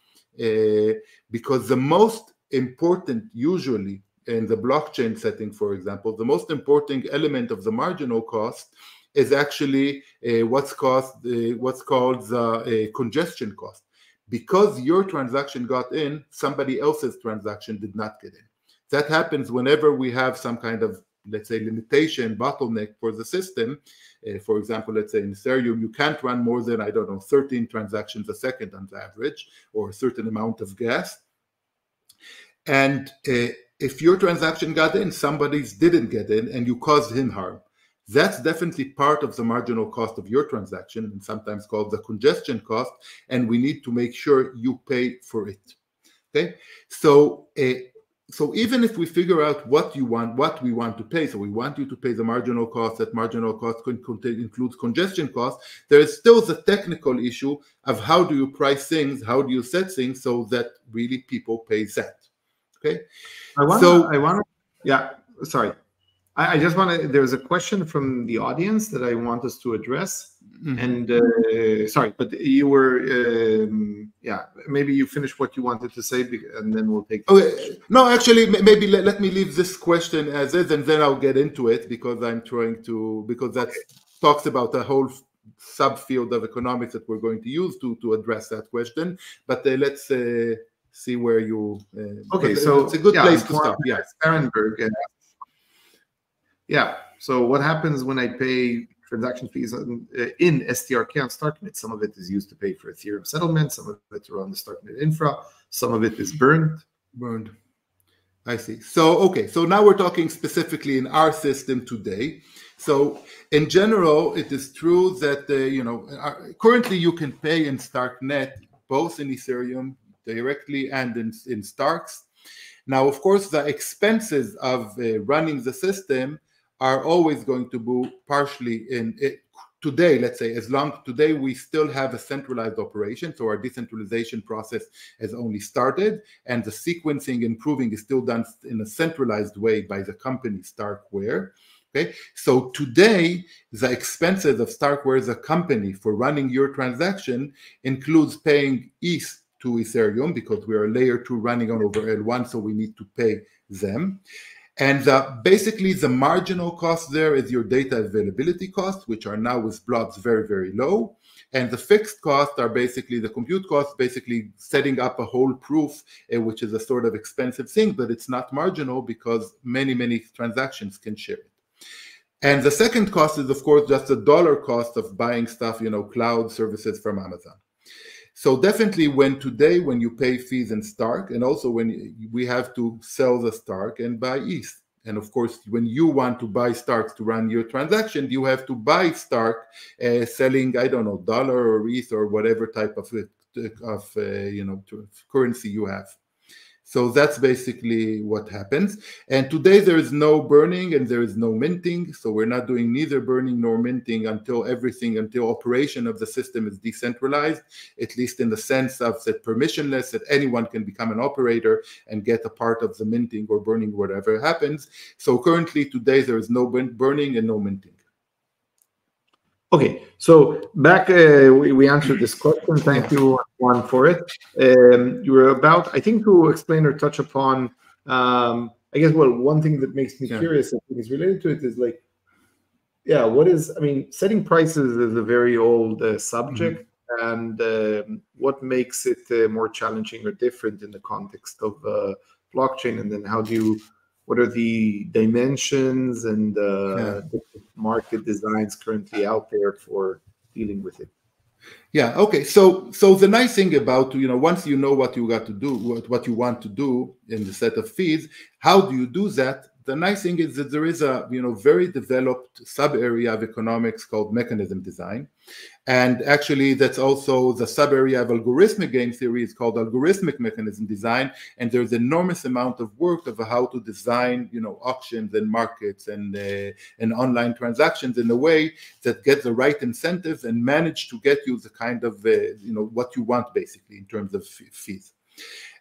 uh, because the most important, usually in the blockchain setting, for example, the most important element of the marginal cost is actually uh, what's cost, uh, what's called the uh, congestion cost because your transaction got in, somebody else's transaction did not get in. That happens whenever we have some kind of, let's say, limitation, bottleneck for the system. Uh, for example, let's say in Ethereum, you can't run more than, I don't know, 13 transactions a second on average, or a certain amount of gas. And uh, if your transaction got in, somebody's didn't get in, and you caused him harm. That's definitely part of the marginal cost of your transaction, and sometimes called the congestion cost. And we need to make sure you pay for it. Okay, so uh, so even if we figure out what you want, what we want to pay, so we want you to pay the marginal cost, that marginal cost includes congestion cost, there is still the technical issue of how do you price things, how do you set things so that really people pay that. Okay. I want so I want yeah, sorry. I, I just want to there's a question from the audience that I want us to address. Mm-hmm. And uh, sorry, but you were, um, yeah, maybe you finish what you wanted to say, and then we'll take. Okay. No, actually, maybe let, let me leave this question as is, and then I'll get into it because I'm trying to because that okay. talks about a whole subfield of economics that we're going to use to to address that question. But uh, let's uh, see where you. Uh, okay, so it's a good yeah, place to start. Yeah, Ehrenberg. Yeah. So what happens when I pay transaction fees in, uh, in STRK on StarkNet. Some of it is used to pay for Ethereum settlement, some of it around the StarkNet infra, some of it is burned. Burned. I see. So, okay. So now we're talking specifically in our system today. So, in general, it is true that uh, you know uh, currently you can pay in StarkNet both in Ethereum directly and in, in Starks. Now, of course, the expenses of uh, running the system are always going to be partially in it today let's say as long today we still have a centralized operation so our decentralization process has only started and the sequencing and proving is still done in a centralized way by the company starkware okay? So today the expenses of starkware as a company for running your transaction includes paying ETH to ethereum because we are layer 2 running on over l1 so we need to pay them and uh, basically, the marginal cost there is your data availability costs, which are now with blobs very, very low. And the fixed costs are basically the compute costs, basically setting up a whole proof, uh, which is a sort of expensive thing, but it's not marginal because many, many transactions can share it. And the second cost is, of course, just the dollar cost of buying stuff, you know, cloud services from Amazon. So definitely when today, when you pay fees in Stark, and also when we have to sell the Stark and buy ETH. And of course, when you want to buy Starks to run your transaction, you have to buy Stark uh, selling, I don't know, dollar or ETH or whatever type of, of uh, you know, currency you have. So that's basically what happens. And today there is no burning and there is no minting. So we're not doing neither burning nor minting until everything, until operation of the system is decentralized, at least in the sense of that permissionless, that anyone can become an operator and get a part of the minting or burning, whatever happens. So currently today there is no burning and no minting. Okay, so back, uh, we, we, answered this question. Thank you, Juan, for it. Um, you were about, I think, to explain or touch upon, um, I guess, well, one thing that makes me yeah. curious, I think, is related to it is like, yeah, what is, I mean, setting prices is a very old uh, subject. Mm-hmm. And um, what makes it uh, more challenging or different in the context of uh, blockchain? And then how do you what are the dimensions and uh, yeah. market designs currently out there for dealing with it yeah okay so so the nice thing about you know once you know what you got to do what, what you want to do in the set of fees how do you do that the nice thing is that there is a you know very developed sub area of economics called mechanism design. And actually that's also the sub area of algorithmic game theory is called algorithmic mechanism design. And there's enormous amount of work of how to design you know auctions and markets and uh, and online transactions in a way that get the right incentives and manage to get you the kind of uh, you know what you want basically in terms of fees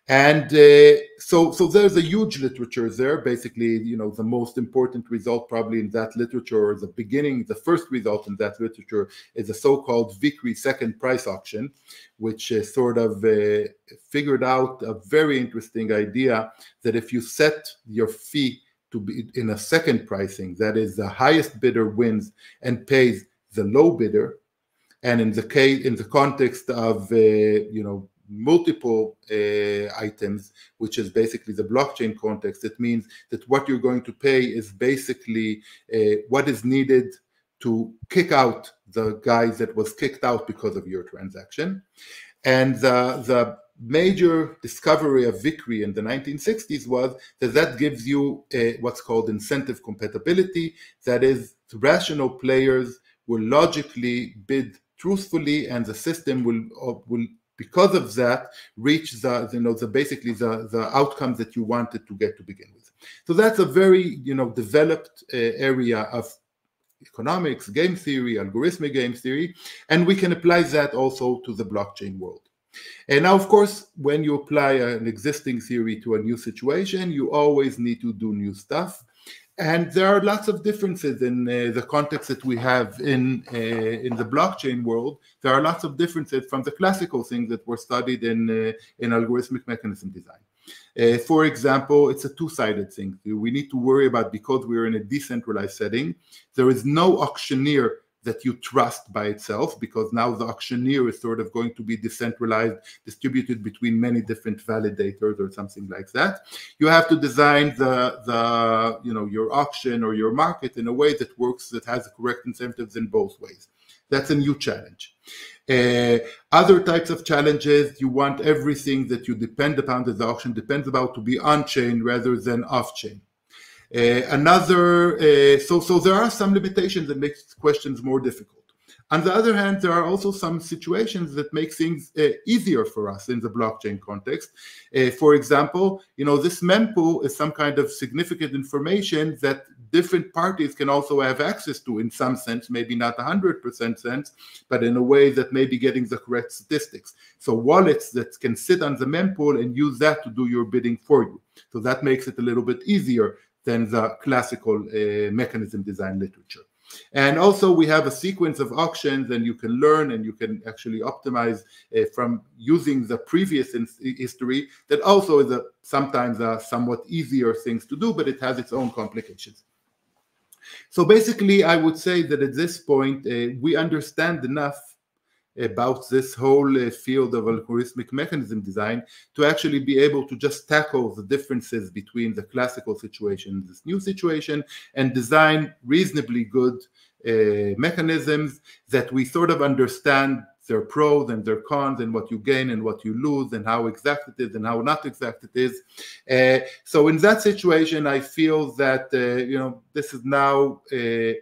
and uh, so so there's a huge literature there. Basically you know the most important result probably in that literature or the beginning the first result in that literature is a so-called vickrey second price auction which uh, sort of uh, figured out a very interesting idea that if you set your fee to be in a second pricing that is the highest bidder wins and pays the low bidder. And in the case in the context of uh, you know multiple uh, items, which is basically the blockchain context. It means that what you're going to pay is basically uh, what is needed to kick out the guy that was kicked out because of your transaction. And the, the major discovery of Vickrey in the 1960s was that that gives you a, what's called incentive compatibility. That is, rational players will logically bid truthfully, and the system will, uh, will because of that reach the you know the basically the the outcomes that you wanted to get to begin with so that's a very you know developed uh, area of economics game theory algorithmic game theory and we can apply that also to the blockchain world and now, of course, when you apply an existing theory to a new situation, you always need to do new stuff. And there are lots of differences in uh, the context that we have in uh, in the blockchain world. There are lots of differences from the classical things that were studied in uh, in algorithmic mechanism design. Uh, for example, it's a two-sided thing. We need to worry about because we're in a decentralized setting. There is no auctioneer that you trust by itself because now the auctioneer is sort of going to be decentralized distributed between many different validators or something like that. You have to design the the you know your auction or your market in a way that works that has the correct incentives in both ways. That's a new challenge. Uh, other types of challenges you want everything that you depend upon the auction depends about to be on chain rather than off chain uh, another, uh, so so there are some limitations that make questions more difficult. On the other hand, there are also some situations that make things uh, easier for us in the blockchain context. Uh, for example, you know, this mempool is some kind of significant information that different parties can also have access to in some sense, maybe not 100% sense, but in a way that may be getting the correct statistics. So wallets that can sit on the mempool and use that to do your bidding for you. So that makes it a little bit easier than the classical uh, mechanism design literature. And also, we have a sequence of auctions, and you can learn and you can actually optimize uh, from using the previous history. That also is a, sometimes a somewhat easier things to do, but it has its own complications. So basically, I would say that at this point, uh, we understand enough about this whole uh, field of algorithmic mechanism design to actually be able to just tackle the differences between the classical situation and this new situation and design reasonably good uh, mechanisms that we sort of understand their pros and their cons and what you gain and what you lose and how exact it is and how not exact it is. Uh, so in that situation, I feel that uh, you know this is now uh,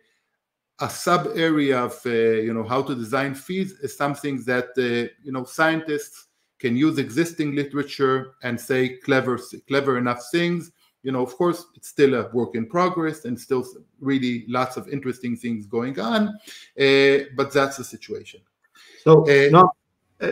a sub area of uh, you know how to design feeds is something that uh, you know scientists can use existing literature and say clever clever enough things. You know of course it's still a work in progress and still really lots of interesting things going on uh, but that's the situation. So uh, now uh,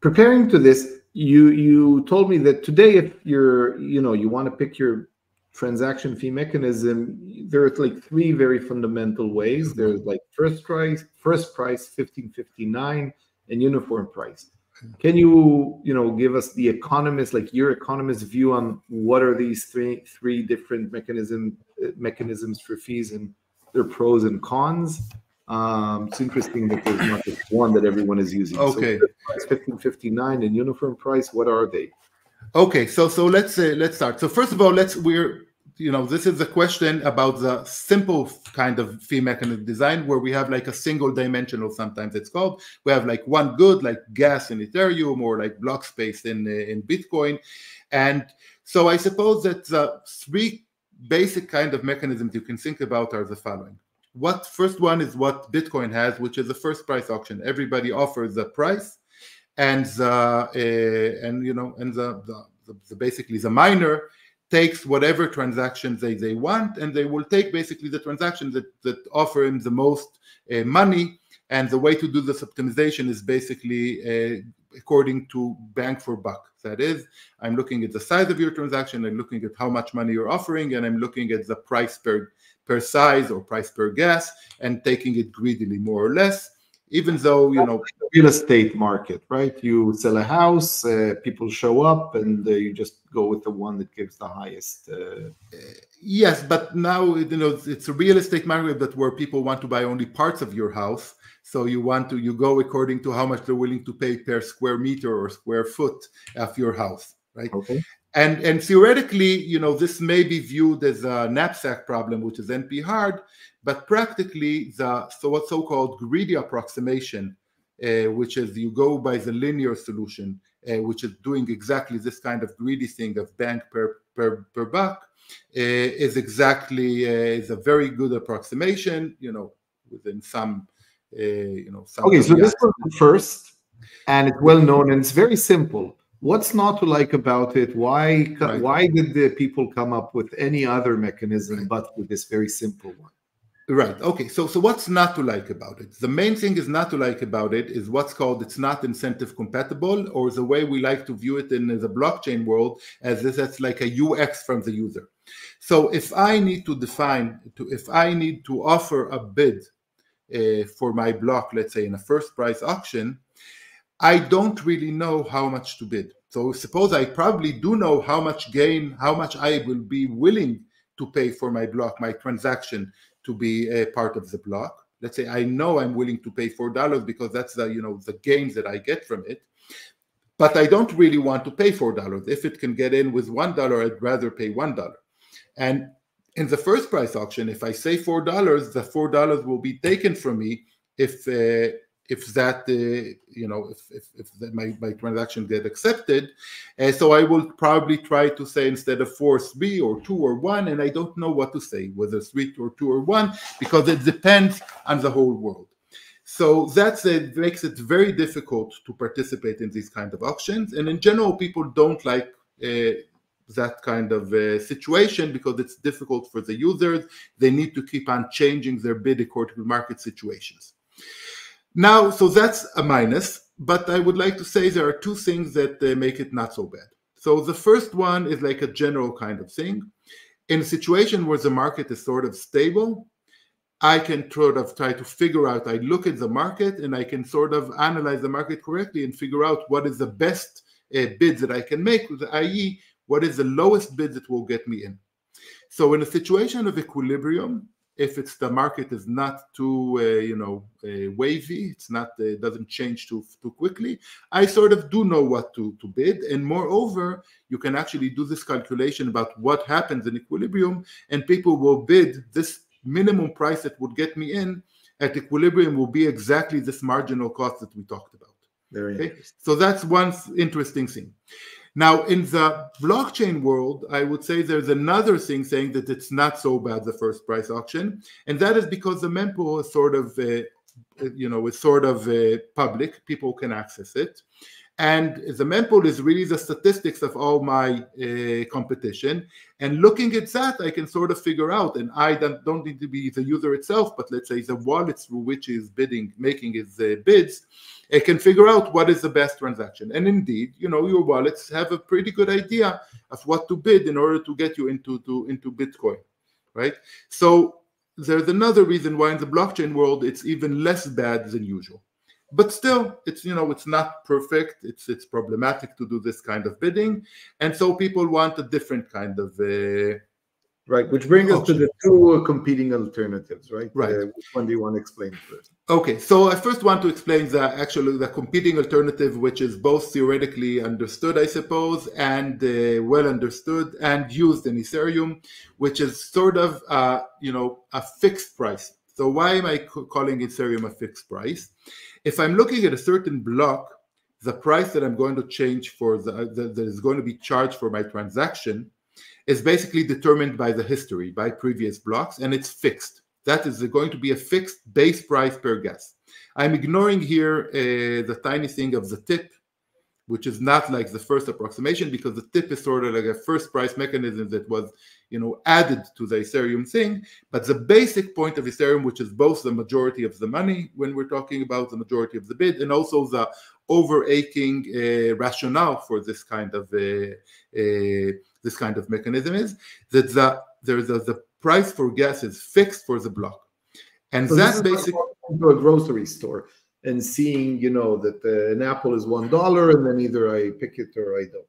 preparing to this you you told me that today if you're you know you want to pick your transaction fee mechanism, there are like three very fundamental ways. Mm-hmm. There's like first price, first price, 1559, and uniform price. Can you, you know, give us the economist, like your economist view on what are these three three different mechanism mechanisms for fees and their pros and cons? Um, it's interesting that there's not just one that everyone is using. Okay, so price 1559 and uniform price, what are they? Okay, so so let's uh, let's start. So first of all, let's we're you know this is a question about the simple kind of fee mechanism design where we have like a single dimensional sometimes it's called. We have like one good like gas in ethereum or like block space in in bitcoin. And so i suppose that the three basic kind of mechanisms you can think about are the following. What first one is what bitcoin has which is the first price auction. Everybody offers a price and the uh, and you know and the, the, the basically the miner takes whatever transactions they, they want and they will take basically the transactions that, that offer him the most uh, money. And the way to do this optimization is basically uh, according to bank for buck. That is i'm looking at the size of your transaction i'm looking at how much money you're offering and i'm looking at the price per per size or price per gas and taking it greedily more or less even though you know real estate market right? You sell a house uh, people show up and uh, you just go with the one that gives the highest uh... yes but now you know it's a real estate market that where people want to buy only parts of your house. So you want to you go according to how much they're willing to pay per square meter or square foot of your house right? Okay and and theoretically you know this may be viewed as a knapsack problem which is np hard but practically, the so what so-called greedy approximation, uh, which is you go by the linear solution, uh, which is doing exactly this kind of greedy thing of bank per per per buck, uh, is exactly uh, is a very good approximation. You know, within some uh, you know. Some okay, so this was the first. and it's well known and it's very simple. What's not to like about it? Why right. why did the people come up with any other mechanism right. but with this very simple one? Right. Okay. So so what's not to like about it? The main thing is not to like about it is what's called it's not incentive compatible, or the way we like to view it in the blockchain world as this that's like a UX from the user. So if I need to define to if I need to offer a bid uh, for my block, let's say in a first price auction, I don't really know how much to bid. So suppose I probably do know how much gain, how much I will be willing to pay for my block, my transaction to be a part of the block. Let's say I know I'm willing to pay four dollars because that's the you know the gains that I get from it. But I don't really want to pay four dollars. If it can get in with one dollar, I'd rather pay one dollar. And in the first price auction, if I say four dollars, the four dollars will be taken from me if uh, if that uh, you know if if, if my, my transaction get accepted uh, so i will probably try to say instead of four three or two or one and i don't know what to say whether three or two or one because it depends on the whole world so that makes it very difficult to participate in these kind of auctions and in general people don't like uh, that kind of uh, situation because it's difficult for the users. They need to keep on changing their bid according to market situations. Now, so that's a minus, but I would like to say there are two things that uh, make it not so bad. So the first one is like a general kind of thing. In a situation where the market is sort of stable, I can sort of try to figure out, I look at the market and I can sort of analyze the market correctly and figure out what is the best uh, bids that I can make, i.e., what is the lowest bid that will get me in. So in a situation of equilibrium, if it's the market is not too uh, you know uh, wavy it's not uh, doesn't change too too quickly i sort of do know what to to bid. And moreover you can actually do this calculation about what happens in equilibrium and people will bid this minimum price that would get me in at equilibrium will be exactly this marginal cost that we talked about. Very okay? so that's one interesting thing now, in the blockchain world, I would say there's another thing saying that it's not so bad the first price auction, and that is because the mempool is sort of, uh, you know, it's sort of uh, public. People can access it, and the mempool is really the statistics of all my uh, competition. And looking at that, I can sort of figure out, and I don't, don't, need to be the user itself, but let's say the wallet through which is bidding, making his uh, bids it can figure out what is the best transaction. And indeed, you know, your wallets have a pretty good idea of what to bid in order to get you into to, into Bitcoin, right? So there's another reason why in the blockchain world it's even less bad than usual. But still, it's you know it's not perfect. It's it's problematic to do this kind of bidding, and so people want a different kind of uh, Right, which brings us to the two competing alternatives, right? Right. Uh, which one do you want to explain first? Okay, so I first want to explain the actually the competing alternative, which is both theoretically understood, I suppose, and uh, well understood and used in Ethereum, which is sort of uh, you know a fixed price. So why am I calling Ethereum a fixed price? If I'm looking at a certain block, the price that I'm going to change for the, the that is going to be charged for my transaction is basically determined by the history, by previous blocks, and it's fixed. That is going to be a fixed base price per gas. I'm ignoring here uh, the tiny thing of the tip, which is not like the first approximation because the tip is sort of like a first price mechanism that was, you know, added to the Ethereum thing. But the basic point of Ethereum, which is both the majority of the money when we're talking about the majority of the bid, and also the overaching uh, rationale for this kind of uh, uh, this kind of mechanism is that the there's a, the price for gas is fixed for the block, and so that's basically to a grocery store and seeing you know that uh, an apple is one dollar and then either I pick it or I don't.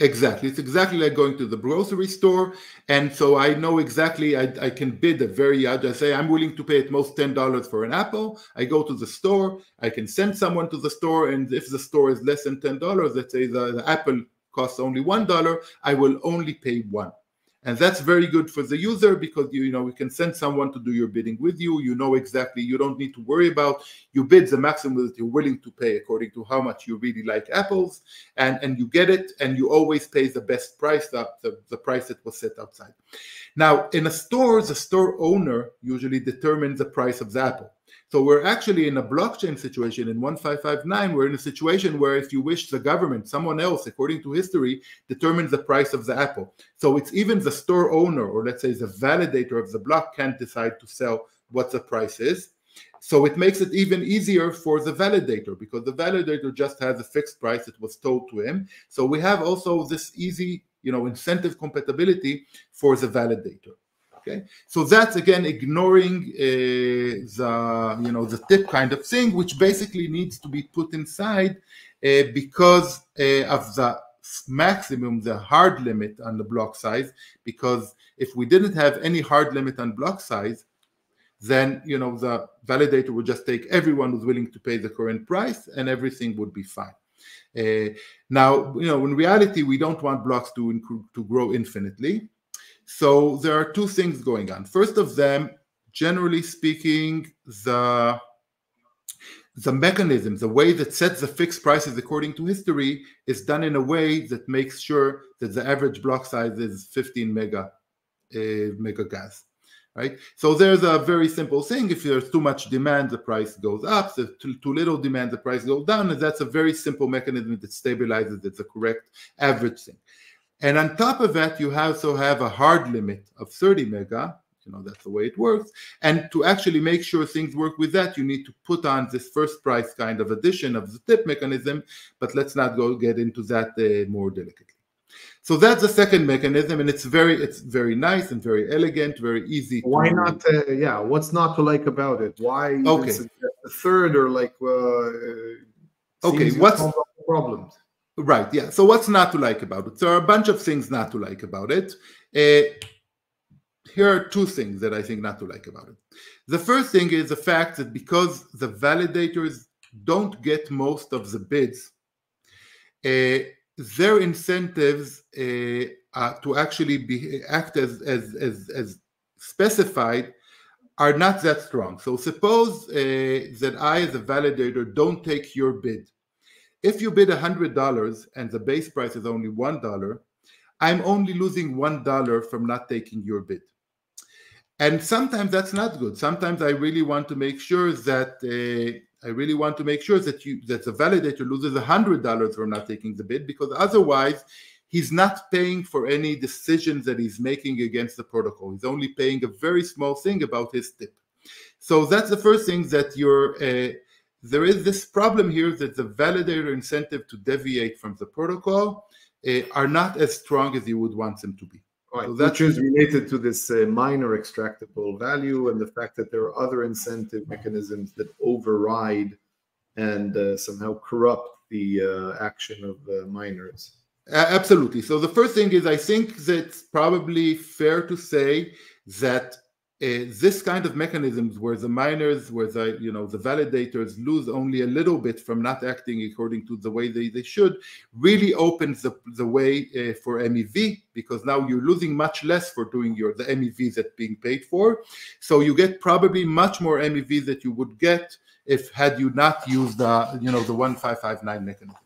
Exactly. It's exactly like going to the grocery store. And so I know exactly, I, I can bid a very, I say, I'm willing to pay at most $10 for an apple. I go to the store, I can send someone to the store. And if the store is less than $10, let's say the, the apple costs only $1, I will only pay one. And that's very good for the user because you, you know we can send someone to do your bidding with you. You know exactly, you don't need to worry about you bid the maximum that you're willing to pay according to how much you really like apples, and, and you get it, and you always pay the best price, the, the, the price that was set outside. Now, in a store, the store owner usually determines the price of the apple. So we're actually in a blockchain situation in 1559. We're in a situation where if you wish the government, someone else, according to history, determines the price of the apple. So it's even the store owner, or let's say the validator of the block, can't decide to sell what the price is. So it makes it even easier for the validator because the validator just has a fixed price that was told to him. So we have also this easy, you know, incentive compatibility for the validator. Okay, so that's again ignoring uh, the you know the tip kind of thing, which basically needs to be put inside uh, because uh, of the maximum, the hard limit on the block size. Because if we didn't have any hard limit on block size, then you know the validator would just take everyone who's willing to pay the current price, and everything would be fine. Uh, now, you know, in reality, we don't want blocks to to grow infinitely. So there are two things going on. First of them, generally speaking, the the mechanism, the way that sets the fixed prices according to history, is done in a way that makes sure that the average block size is 15 mega uh, mega gas. Right. So there's a very simple thing. If there's too much demand, the price goes up. If too, too little demand, the price goes down. And that's a very simple mechanism that stabilizes. It's a correct average thing. And on top of that, you also have a hard limit of 30 mega. You know, that's the way it works. And to actually make sure things work with that, you need to put on this first price kind of addition of the tip mechanism. But let's not go get into that uh, more delicately. So that's the second mechanism, and it's very it's very nice and very elegant, very easy. Why to... not? Uh, yeah, what's not to like about it? Why okay. the third or like? Uh, okay, what's problems? Right. Yeah. So what's not to like about it? There are a bunch of things not to like about it. Uh, here are two things that I think not to like about it. The first thing is the fact that because the validators don't get most of the bids, uh, their incentives uh, uh, to actually be act as, as, as, as specified are not that strong. So suppose that I, as a validator, don't take your bid if you bid $100 and the base price is only $1, I'm only losing $1 from not taking your bid. And sometimes that's not good. Sometimes I really want to make sure that uh, I really want to make sure that you that the validator loses $100 from not taking the bid because otherwise he's not paying for any decisions that he's making against the protocol. He's only paying a very small thing about his tip. So that's the first thing that you're uh, there is this problem here that the validator incentive to deviate from the protocol uh, are not as strong as you would want them to be. Right, so which is related to this uh, miner extractable value and the fact that there are other incentive mechanisms that override and uh, somehow corrupt the uh, action of the miners. Absolutely. So the first thing is, I think that it's probably fair to say that uh, this kind of mechanisms where the miners, where the you know the validators lose only a little bit from not acting according to the way they, they should, really opens the, the way uh, for MEV because now you're losing much less for doing your the MEV that's being paid for. So you get probably much more MEV that you would get if had you not used the you know the 1559 mechanism.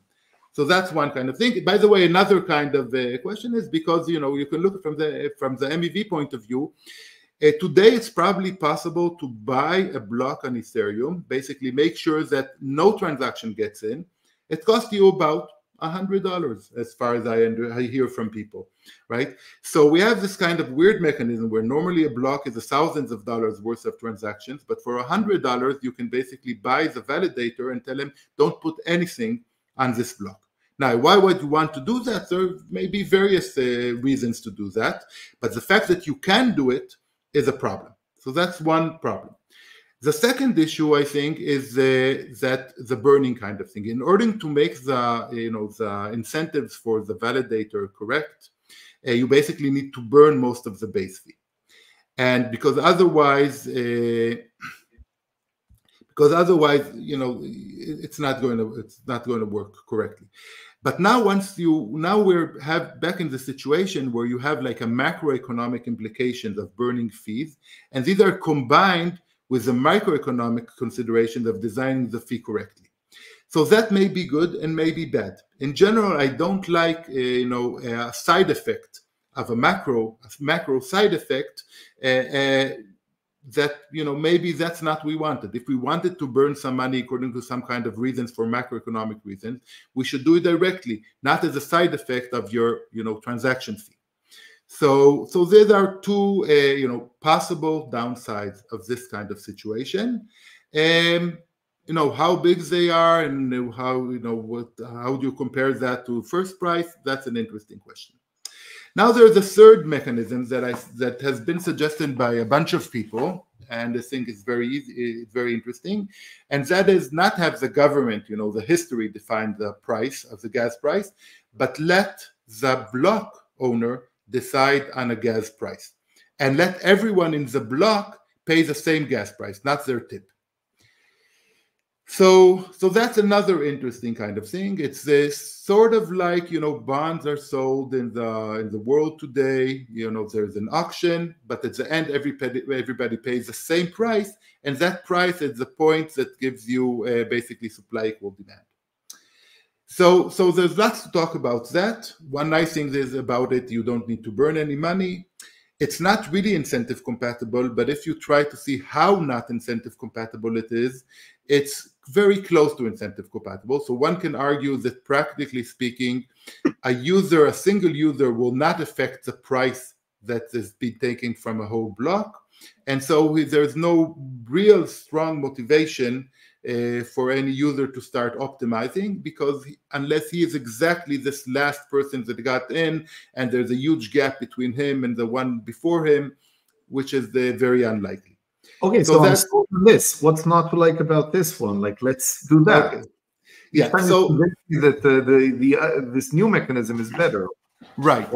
So that's one kind of thing. By the way, another kind of uh, question is because you know you can look from the from the MEV point of view. Uh, today, it's probably possible to buy a block on Ethereum, basically make sure that no transaction gets in. It costs you about $100 as far as I, under, I hear from people, right? So we have this kind of weird mechanism where normally a block is a thousands of dollars worth of transactions, but for $100, you can basically buy the validator and tell him, don't put anything on this block. Now, why would you want to do that? There may be various uh, reasons to do that, but the fact that you can do it is a problem. So that's one problem. The second issue, I think, is that the burning kind of thing. In order to make the you know the incentives for the validator correct, uh, you basically need to burn most of the base fee, and because otherwise, uh, because otherwise, you know, it's not going to it's not going to work correctly. But now, once you now we're have back in the situation where you have like a macroeconomic implications of burning fees, and these are combined with the microeconomic considerations of designing the fee correctly. So that may be good and may be bad. In general, I don't like uh, you know a side effect of a macro a macro side effect. Uh, uh, that you know maybe that's not we wanted. If we wanted to burn some money according to some kind of reasons for macroeconomic reasons we should do it directly not as a side effect of your you know transaction fee. So so these are two uh, you know possible downsides of this kind of situation. And you know how big they are and how you know what how do you compare that to first price? That's an interesting question now there's a third mechanism that I that has been suggested by a bunch of people, and I think it's very it's very interesting, and that is not have the government, you know, the history define the price of the gas price, but let the block owner decide on a gas price, and let everyone in the block pay the same gas price, not their tip. So, so that's another interesting kind of thing. It's this sort of like you know bonds are sold in the in the world today. You know, there's an auction, but at the end, everybody everybody pays the same price, and that price is the point that gives you uh, basically supply equal demand. So, so there's lots to talk about that. One nice thing is about it, you don't need to burn any money. It's not really incentive compatible, but if you try to see how not incentive compatible it is, it's very close to incentive compatible. So one can argue that practically speaking, a user, a single user, will not affect the price that is being taken from a whole block. And so there's no real strong motivation uh, for any user to start optimizing because unless he is exactly this last person that got in and there's a huge gap between him and the one before him, which is very unlikely. Okay, so, so that's this. What's not to like about this one? Like, let's do that. Okay. Yeah. So that the the, the uh, this new mechanism is better. Right.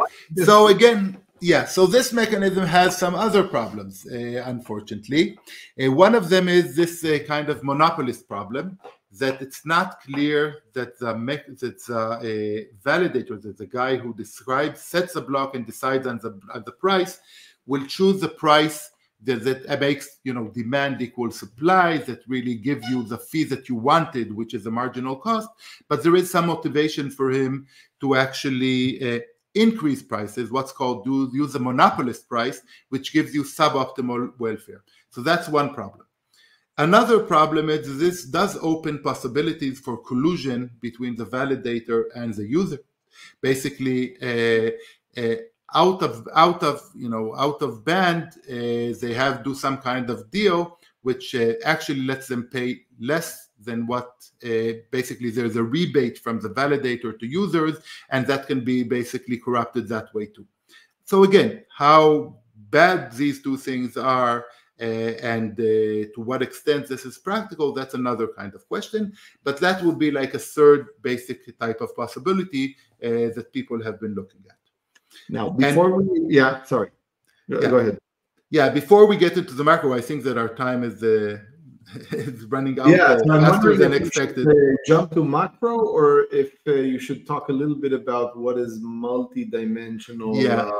So again, yeah. So this mechanism has some other problems, uh, unfortunately. Uh, one of them is this uh, kind of monopolist problem that it's not clear that the that a validator, that the guy who describes sets a block and decides on the on the price, will choose the price that, that makes you know demand equal supply that really give you the fee that you wanted which is a marginal cost. But there is some motivation for him to actually uh, increase prices what's called do use a monopolist price which gives you suboptimal welfare. So that's one problem. Another problem is this does open possibilities for collusion between the validator and the user. Basically uh, uh, out of out of you know out of band uh, they have do some kind of deal which uh, actually lets them pay less than what uh, basically there's a rebate from the validator to users and that can be basically corrupted that way too. So again how bad these two things are uh, and uh, to what extent this is practical that's another kind of question but that would be like a third basic type of possibility uh, that people have been looking at now, before and, we, yeah, sorry, go, yeah. go ahead. Yeah, before we get into the macro, I think that our time is uh, is running out yeah, uh, faster than expected. Should, uh, jump to macro, or if uh, you should talk a little bit about what is multi-dimensional. Yeah. Uh,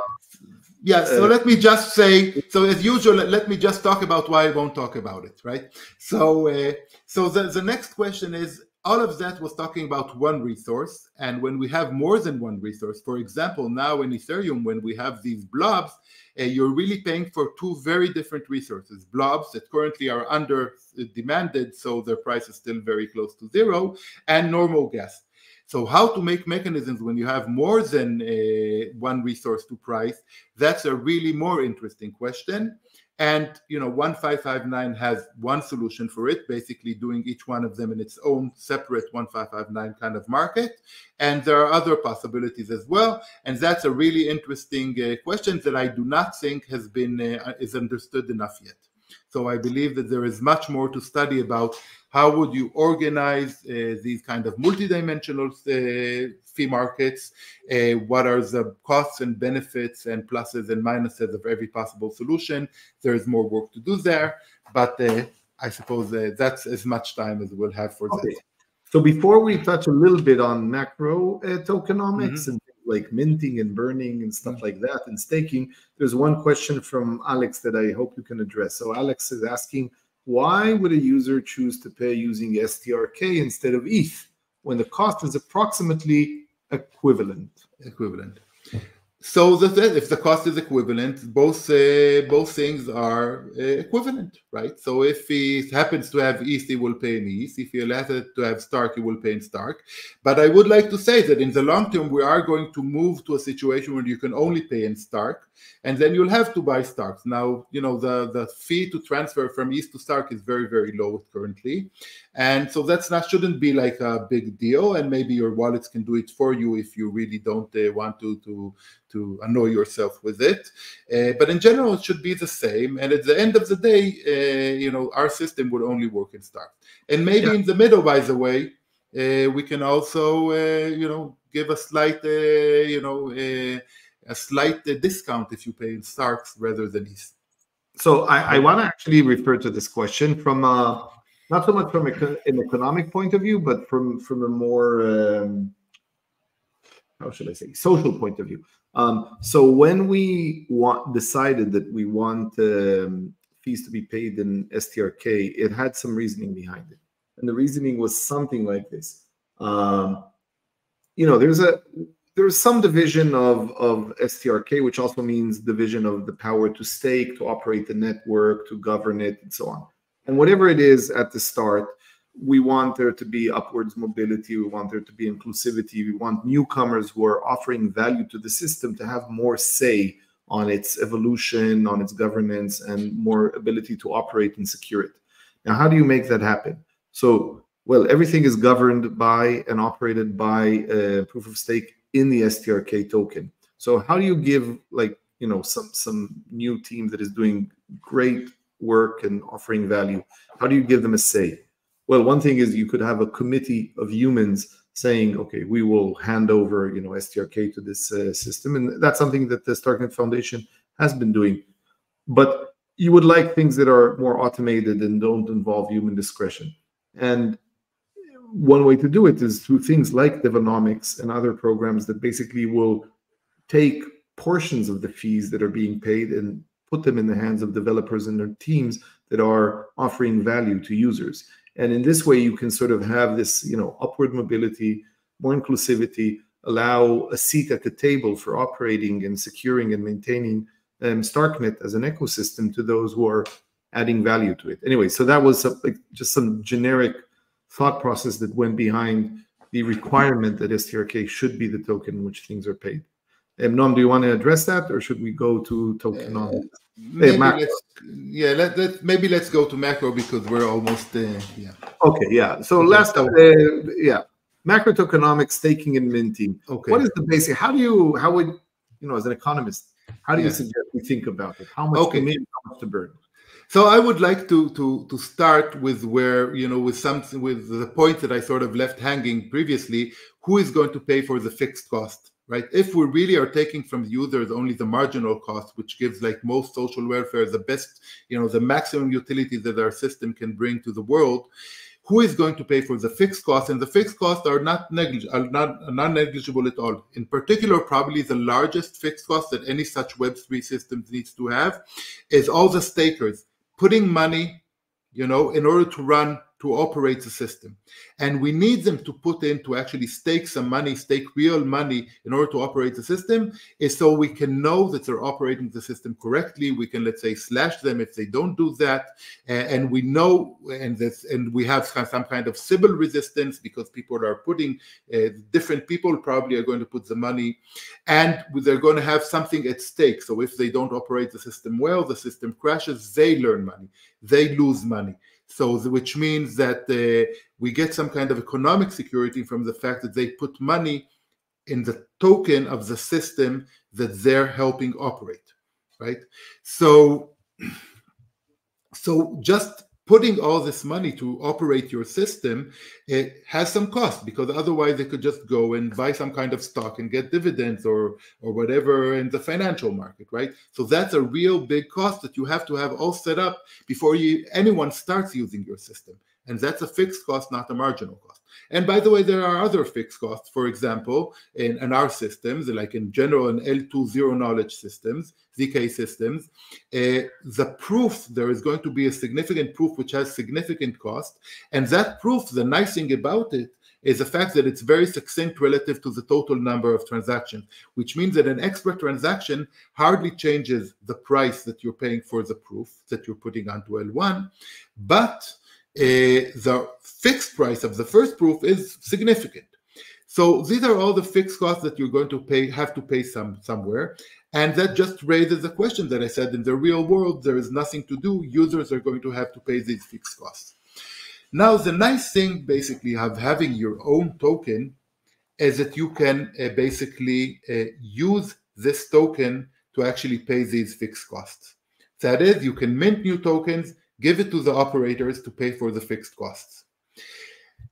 yeah, so uh, let me just say, so as usual, let me just talk about why I won't talk about it, right? So, uh, so the, the next question is, all of that was talking about one resource. And when we have more than one resource, for example, now in Ethereum, when we have these blobs, uh, you're really paying for two very different resources blobs that currently are under demanded, so their price is still very close to zero, and normal gas. So, how to make mechanisms when you have more than uh, one resource to price? That's a really more interesting question. And you know, 1559 has one solution for it, basically doing each one of them in its own separate 1559 kind of market. And there are other possibilities as well. And that's a really interesting uh, question that I do not think has been uh, is understood enough yet. So I believe that there is much more to study about how would you organize uh, these kind of multidimensional uh, fee markets? Uh, what are the costs and benefits and pluses and minuses of every possible solution? There is more work to do there, but uh, I suppose uh, that's as much time as we'll have for okay. that. So before we touch a little bit on macro uh, tokenomics mm-hmm. and like minting and burning and stuff mm-hmm. like that and staking, there's one question from Alex that I hope you can address. So Alex is asking why would a user choose to pay using STRK instead of ETH when the cost is approximately equivalent? Equivalent. So if the cost is equivalent, both uh, both things are uh, equivalent, right? So if he happens to have ETH, he will pay in ETH. If he has to have Stark, he will pay in Stark. But I would like to say that in the long term, we are going to move to a situation where you can only pay in Stark, and then you'll have to buy Starks. Now, you know the the fee to transfer from ETH to Stark is very very low currently, and so that's not shouldn't be like a big deal. And maybe your wallets can do it for you if you really don't uh, want to to to annoy yourself with it. Uh, but in general, it should be the same. And at the end of the day, uh, you know, our system would only work in Stark. And maybe yeah. in the middle, by the way, uh, we can also, uh, you know, give a slight, uh, you know, uh, a slight discount if you pay in Starks rather than ETH. So I, I want to actually refer to this question from not so much from an economic point of view, but from from a more um, how should I say social point of view. Um, so when we want, decided that we want um, fees to be paid in STRK, it had some reasoning behind it, and the reasoning was something like this. Um, you know, there's a there's some division of of STRK, which also means division of the power to stake, to operate the network, to govern it, and so on. And whatever it is at the start, we want there to be upwards mobility we want there to be inclusivity we want newcomers who are offering value to the system to have more say on its evolution on its governance and more ability to operate and secure it now how do you make that happen so well everything is governed by and operated by uh, proof of stake in the strk token so how do you give like you know some some new team that is doing great work and offering value how do you give them a say well, one thing is you could have a committee of humans saying, okay, we will hand over, you know, STRK to this uh, system, and that's something that the Starknet Foundation has been doing. But you would like things that are more automated and don't involve human discretion. And one way to do it is through things like Devonomics and other programs that basically will take portions of the fees that are being paid and put them in the hands of developers and their teams that are offering value to users. And in this way, you can sort of have this, you know, upward mobility, more inclusivity, allow a seat at the table for operating and securing and maintaining um, Starknet as an ecosystem to those who are adding value to it. Anyway, so that was a, like just some generic thought process that went behind the requirement that STRK should be the token in which things are paid. Um, Noam, do you want to address that, or should we go to tokenomics? Uh, maybe let's, yeah, let, let, maybe let's go to macro because we're almost uh, yeah. Okay, yeah. So okay, last, uh, yeah, macro tokenomics, staking and minting. Okay. What is the basic? How do you? How would you know, as an economist, how do you yeah. suggest we think about it? How much okay. to mint, how much to burn? So I would like to to to start with where you know with something with the point that I sort of left hanging previously. Who is going to pay for the fixed cost? right? If we really are taking from the users only the marginal cost, which gives like most social welfare the best, you know, the maximum utility that our system can bring to the world, who is going to pay for the fixed costs? And the fixed costs are not negligible, are not non negligible at all. In particular, probably the largest fixed cost that any such Web3 system needs to have is all the stakers putting money, you know, in order to run to operate the system. And we need them to put in to actually stake some money, stake real money in order to operate the system, is so we can know that they're operating the system correctly. We can, let's say, slash them if they don't do that. And we know, and this, and we have some kind of Sybil resistance because people are putting, uh, different people probably are going to put the money, and they're going to have something at stake. So if they don't operate the system well, the system crashes, they learn money, they lose money. So, which means that uh, we get some kind of economic security from the fact that they put money in the token of the system that they're helping operate, right? So, so just putting all this money to operate your system it has some cost because otherwise they could just go and buy some kind of stock and get dividends or or whatever in the financial market right? So that's a real big cost that you have to have all set up before you anyone starts using your system. And that's a fixed cost not a marginal cost and by the way, there are other fixed costs. For example, in, in our systems, like in general in L2 zero knowledge systems, ZK systems, uh, the proof, there is going to be a significant proof which has significant cost. And that proof, the nice thing about it is the fact that it's very succinct relative to the total number of transactions, which means that an extra transaction hardly changes the price that you're paying for the proof that you're putting onto L1, but the fixed price of the first proof is significant. So these are all the fixed costs that you're going to pay, have to pay some somewhere. And that just raises the question that I said in the real world, there is nothing to do. Users are going to have to pay these fixed costs. Now, the nice thing basically of having your own token is that you can uh, basically uh, use this token to actually pay these fixed costs. That is, you can mint new tokens, give it to the operators to pay for the fixed costs.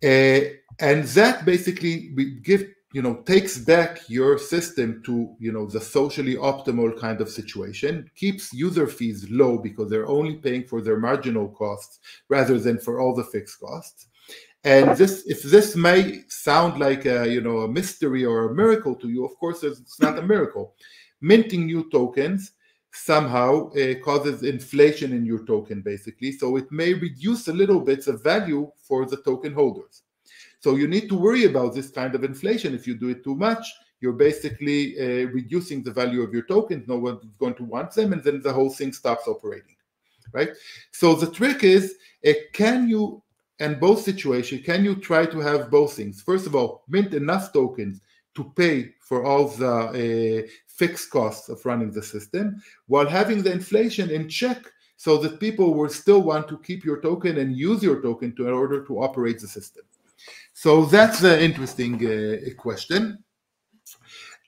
Uh, and that basically we give you know takes back your system to you know the socially optimal kind of situation keeps user fees low because they're only paying for their marginal costs rather than for all the fixed costs and this if this may sound like a you know a mystery or a miracle to you of course it's not a miracle minting new tokens somehow uh, causes inflation in your token basically so it may reduce a little bit the value for the token holders so you need to worry about this kind of inflation. If you do it too much, you're basically uh, reducing the value of your tokens. No one's going to want them, and then the whole thing stops operating, right? So the trick is, uh, can you, in both situations, can you try to have both things? First of all, mint enough tokens to pay for all the uh, fixed costs of running the system, while having the inflation in check so that people will still want to keep your token and use your token to, in order to operate the system. So that's an interesting uh, question.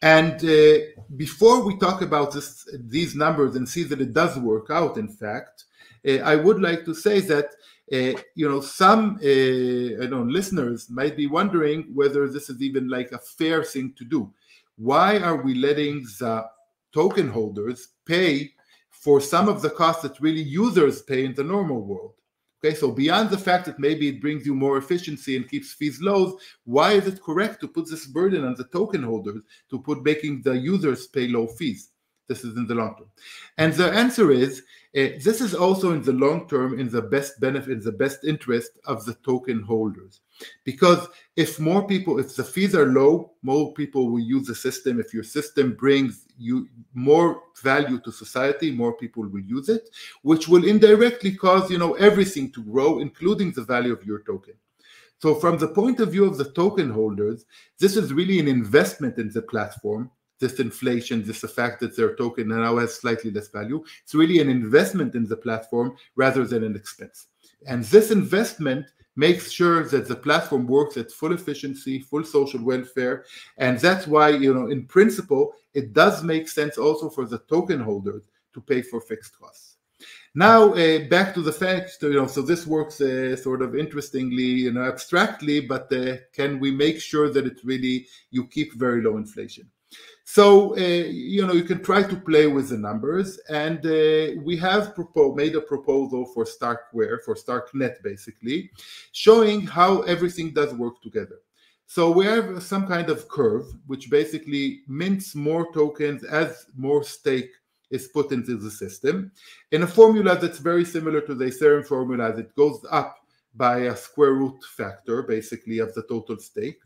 And uh, before we talk about this, these numbers and see that it does work out, in fact, uh, I would like to say that uh, you know some uh, know listeners might be wondering whether this is even like a fair thing to do. Why are we letting the token holders pay for some of the costs that really users pay in the normal world? Okay, so beyond the fact that maybe it brings you more efficiency and keeps fees low, why is it correct to put this burden on the token holders to put making the users pay low fees? This is in the long term. And the answer is uh, this is also in the long term in the best benefit, in the best interest of the token holders. Because if more people, if the fees are low, more people will use the system. If your system brings you more value to society, more people will use it, which will indirectly cause you know everything to grow, including the value of your token. So from the point of view of the token holders, this is really an investment in the platform this inflation, this fact that their token now has slightly less value. It's really an investment in the platform rather than an expense. And this investment makes sure that the platform works at full efficiency, full social welfare. And that's why, you know, in principle, it does make sense also for the token holders to pay for fixed costs. Now, uh, back to the fact, you know, so this works uh, sort of interestingly, you know, abstractly, but uh, can we make sure that it really, you keep very low inflation? So, uh, you know, you can try to play with the numbers. And uh, we have made a proposal for Starkware, for Starknet basically, showing how everything does work together. So we have some kind of curve, which basically mints more tokens as more stake is put into the system in a formula that's very similar to the Ethereum formula it goes up by a square root factor, basically, of the total stake.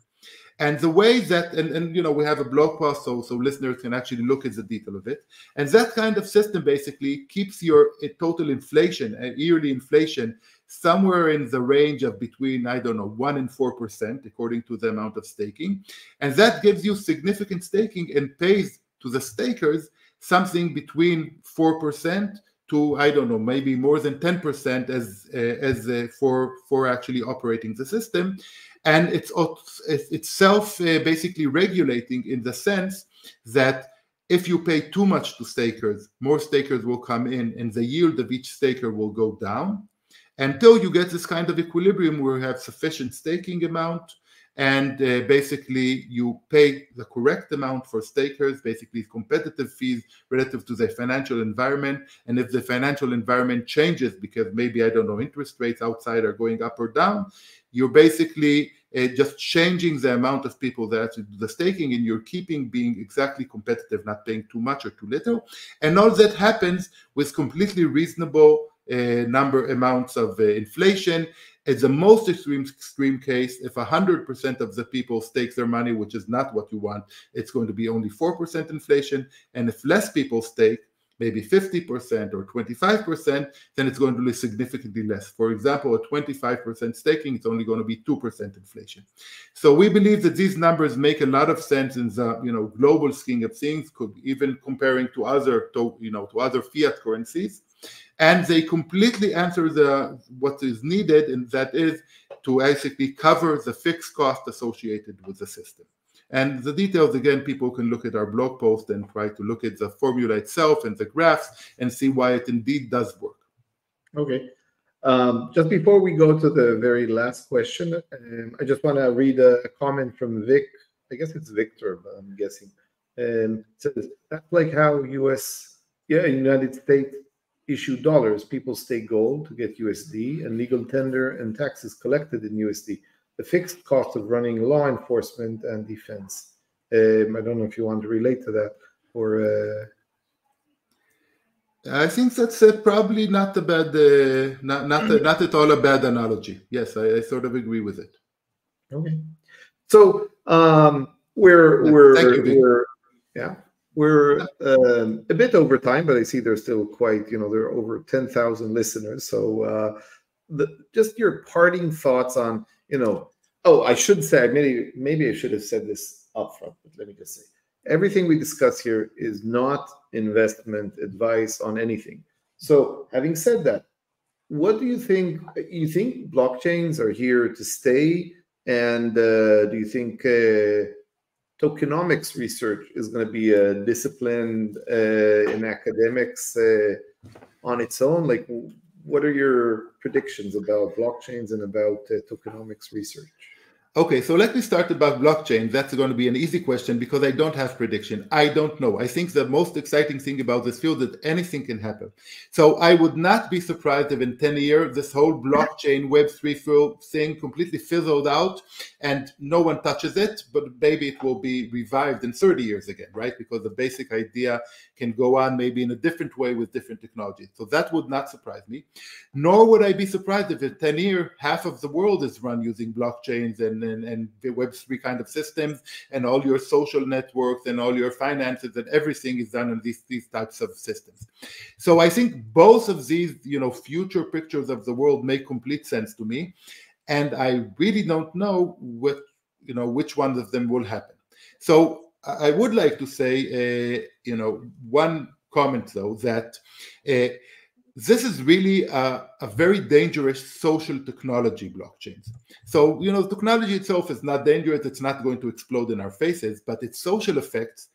And the way that, and, and you know, we have a blog post so, so listeners can actually look at the detail of it. And that kind of system basically keeps your uh, total inflation, uh, yearly inflation, somewhere in the range of between, I don't know, 1% and 4%, according to the amount of staking. And that gives you significant staking and pays to the stakers something between 4% to I don't know maybe more than 10% as uh, as uh, for for actually operating the system and it's, it's self uh, basically regulating in the sense that if you pay too much to stakers, more stakers will come in and the yield of each staker will go down. Until you get this kind of equilibrium where you have sufficient staking amount and uh, basically you pay the correct amount for stakers, basically competitive fees relative to the financial environment. And if the financial environment changes because maybe, I don't know, interest rates outside are going up or down, you're basically uh, just changing the amount of people that do the staking and you're keeping being exactly competitive, not paying too much or too little. And all that happens with completely reasonable uh, number amounts of uh, inflation. It's the most extreme extreme case. If 100% of the people stake their money, which is not what you want, it's going to be only 4% inflation. And if less people stake, maybe 50% or 25%, then it's going to be significantly less. For example, at 25% staking, it's only going to be 2% inflation. So we believe that these numbers make a lot of sense in the you know global scheme of things, could even comparing to other to, you know to other fiat currencies. And they completely answer the what is needed, and that is to basically cover the fixed cost associated with the system. And the details, again, people can look at our blog post and try to look at the formula itself and the graphs and see why it indeed does work. Okay. Um, just before we go to the very last question, um, I just want to read a, comment from Vic. I guess it's Victor, but I'm guessing. And says that's like how U.S. yeah United States issue dollars. People stake gold to get USD, and legal tender and taxes collected in USD the fixed cost of running law enforcement and defense. Um, I don't know if you want to relate to that or. Uh... I think that's uh, probably not a bad, uh, not not a, not at all a bad analogy. Yes, I, I, sort of agree with it. Okay, so um, we're we're you, we're yeah we're um, a bit over time, but I see there's still quite you know there are over ten thousand listeners. So uh, the, just your parting thoughts on you know, oh, I should say, maybe maybe I should have said this up front, but let me just say, everything we discuss here is not investment advice on anything. So, having said that, what do you think? You think blockchains are here to stay, and uh, do you think uh, tokenomics research is going to be a discipline uh, in academics uh, on its own? Like, what are your predictions about blockchains and about uh, tokenomics research? Okay, so let me start about blockchain. That's going to be an easy question because I don't have prediction. I don't know. I think the most exciting thing about this field is that anything can happen. So I would not be surprised if in 10 years this whole blockchain Web3 thing completely fizzled out and no one touches it, but maybe it will be revived in 30 years again, right? Because the basic idea can go on maybe in a different way with different technologies. So that would not surprise me. Nor would I be surprised if in 10 years half of the world is run using blockchains and and, and Web3 kind of systems, and all your social networks and all your finances and everything is done in these, these types of systems. So I think both of these, you know, future pictures of the world make complete sense to me. And I really don't know what, you know, which one of them will happen. So I would like to say, uh, you know, one comment though that uh, this is really a, a, very dangerous social technology blockchains. So, you know, the technology itself is not dangerous. It's not going to explode in our faces, but its social effects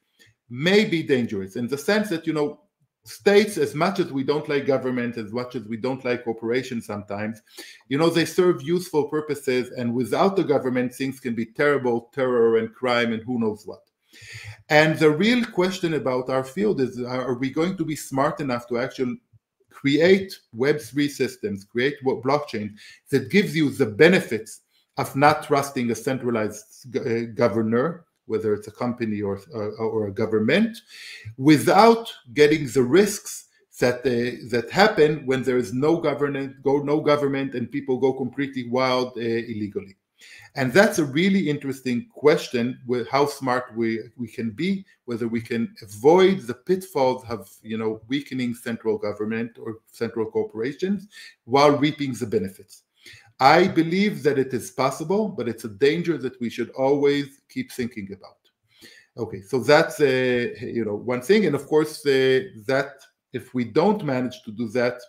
may be dangerous in the sense that, you know, states, as much as we don't like government, as much as we don't like corporations sometimes, you know, they serve useful purposes. And without the government, things can be terrible, terror and crime and who knows what. And the real question about our field is are we going to be smart enough to actually create Web3 systems, create blockchain that gives you the benefits of not trusting a centralized uh, governor, whether it's a company or, uh, or a government, without getting the risks that uh, that happen when there is no government, go no government, and people go completely wild uh, illegally. And that's a really interesting question with how smart we, we can be, whether we can avoid the pitfalls of you know weakening central government or central corporations while reaping the benefits. I believe that it is possible, but it's a danger that we should always keep thinking about. Okay, so that's uh, you know one thing, and of course uh, that if we don't manage to do that,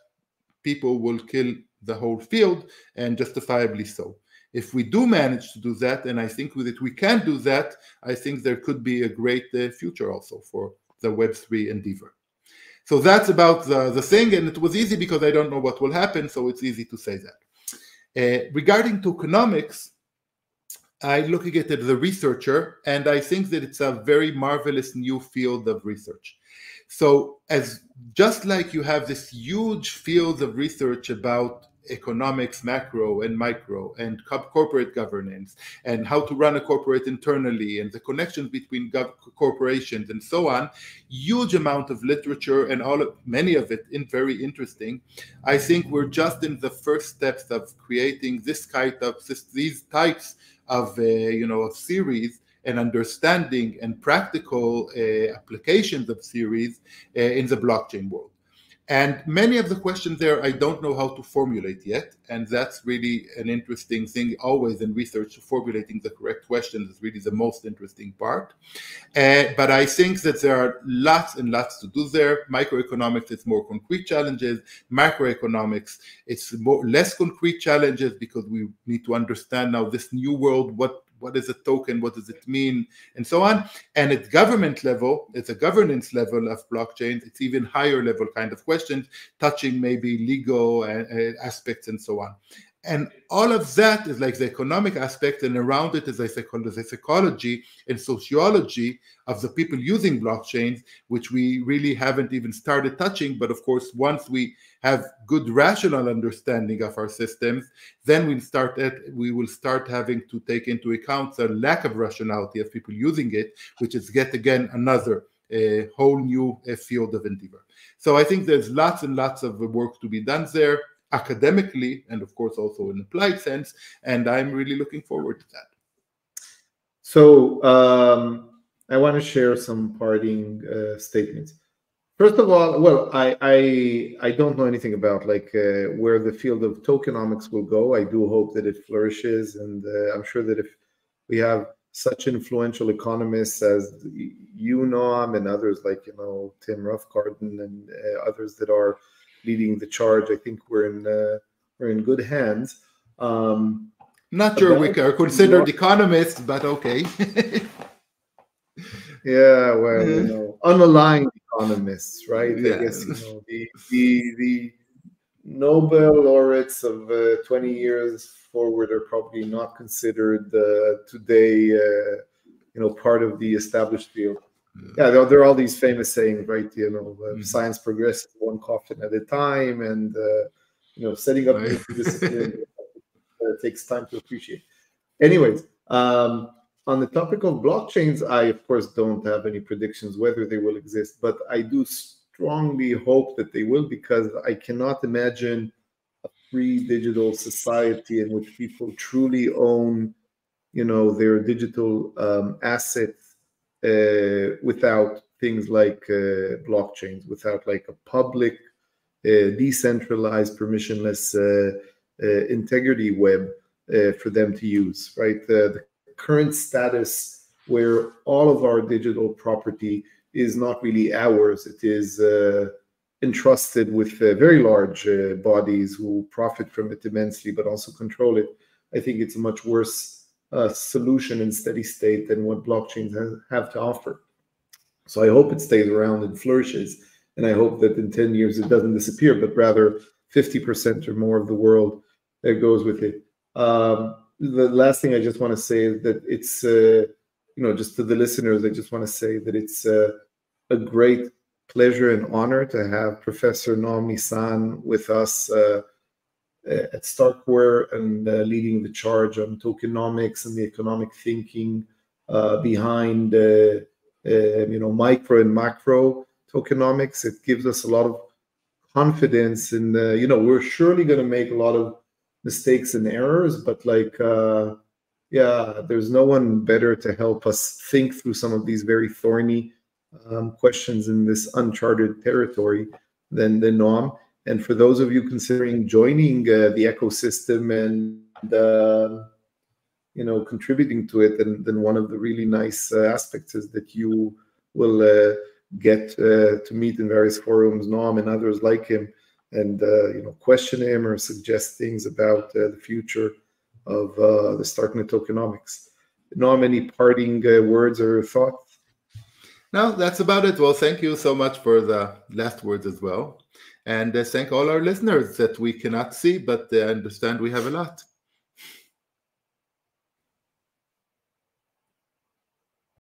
people will kill the whole field, and justifiably so if we do manage to do that, and I think with it we can do that, I think there could be a great uh, future also for the Web3 endeavor. So that's about the, the thing, and it was easy because I don't know what will happen, so it's easy to say that. Uh, regarding tokenomics, I look at it as a researcher, and I think that it's a very marvelous new field of research. So, as just like you have this huge field of research about economics macro and micro and corporate governance and how to run a corporate internally and the connections between corporations and so on. Huge amount of literature and all of many of it in very interesting. I think we're just in the first steps of creating this kind of this, these types of uh, you know of series and understanding and practical uh, applications of series uh, in the blockchain world and many of the questions there, I don't know how to formulate yet. And that's really an interesting thing always in research. Formulating the correct questions is really the most interesting part. Uh, but I think that there are lots and lots to do there. Microeconomics, it's more concrete challenges. Macroeconomics, it's more less concrete challenges because we need to understand now this new world, what what is a token what does it mean and so on. And at government level it's a governance level of blockchains. It's even higher level kind of questions touching maybe legal uh, uh, aspects and so on. And all of that is like the economic aspect and around it is the psychology and sociology of the people using blockchains which we really haven't even started touching. But of course once we have good rational understanding of our systems then we'll start at, we will start having to take into account the lack of rationality of people using it which is yet again another a whole new uh, field of endeavor. So i think there's lots and lots of work to be done there academically and of course also in applied sense and i'm really looking forward to that. So um, i want to share some parting uh, statements first of all well I, I i don't know anything about like uh, where the field of tokenomics will go i do hope that it flourishes and uh, i'm sure that if we have such influential economists as you Noam and others like you know Tim Roughgarden and uh, others that are leading the charge. I think we're in uh, we're in good hands. Um, Not sure we are considered economists, but okay. yeah, well, you know, unaligned economists, right? Yeah. I guess you know the the the Nobel laureates of uh, 20 years forward are probably not considered uh, today, uh, you know, part of the established field yeah, there, there, are all these famous sayings, right? You know, uh, mm-hmm. science progresses one coffin at a time, and uh, you know, setting up right. discipline uh, takes time to appreciate. Anyways, um, on the topic of blockchains, I of course don't have any predictions whether they will exist, but I do strongly hope that they will because I cannot imagine a free digital society in which people truly own, you know, their digital um, assets uh, without things like uh, blockchains, without like a public, uh, decentralized, permissionless integrity web for them to use, right? The current status where all of our digital property is not really ours. It is uh, entrusted with uh, very large uh, bodies who profit from it immensely, but also control it. I think it's a much worse uh, solution in steady state than what blockchains have to offer. So I hope it stays around and flourishes. And I hope that in 10 years it doesn't disappear, but rather 50% or more of the world that goes with it. Um, the last thing I just want to say is that it's, uh, you know, just to the listeners, I just want to say that it's uh, a great pleasure and honor to have Professor Noam Nisan with us uh, uh, at Starkware and uh, leading the charge on tokenomics and the economic thinking uh, behind you know micro and macro tokenomics. It gives us a lot of confidence in the, you know we're surely going to make a lot of mistakes and errors, but like uh, yeah, there's no one better to help us think through some of these very thorny um, questions in this uncharted territory than than Noam. And for those of you considering joining uh, the ecosystem and uh, you know contributing to it, then, then one of the really nice uh, aspects is that you will uh, get uh, to meet in various forums, Noam and others like him, and uh, you know question him or suggest things about the future of the Starknet tokenomics. Noam, any parting words or thoughts? No, that's about it. Well, thank you so much for the last words as well. And uh, thank all our listeners that we cannot see, but uh, understand we have a lot.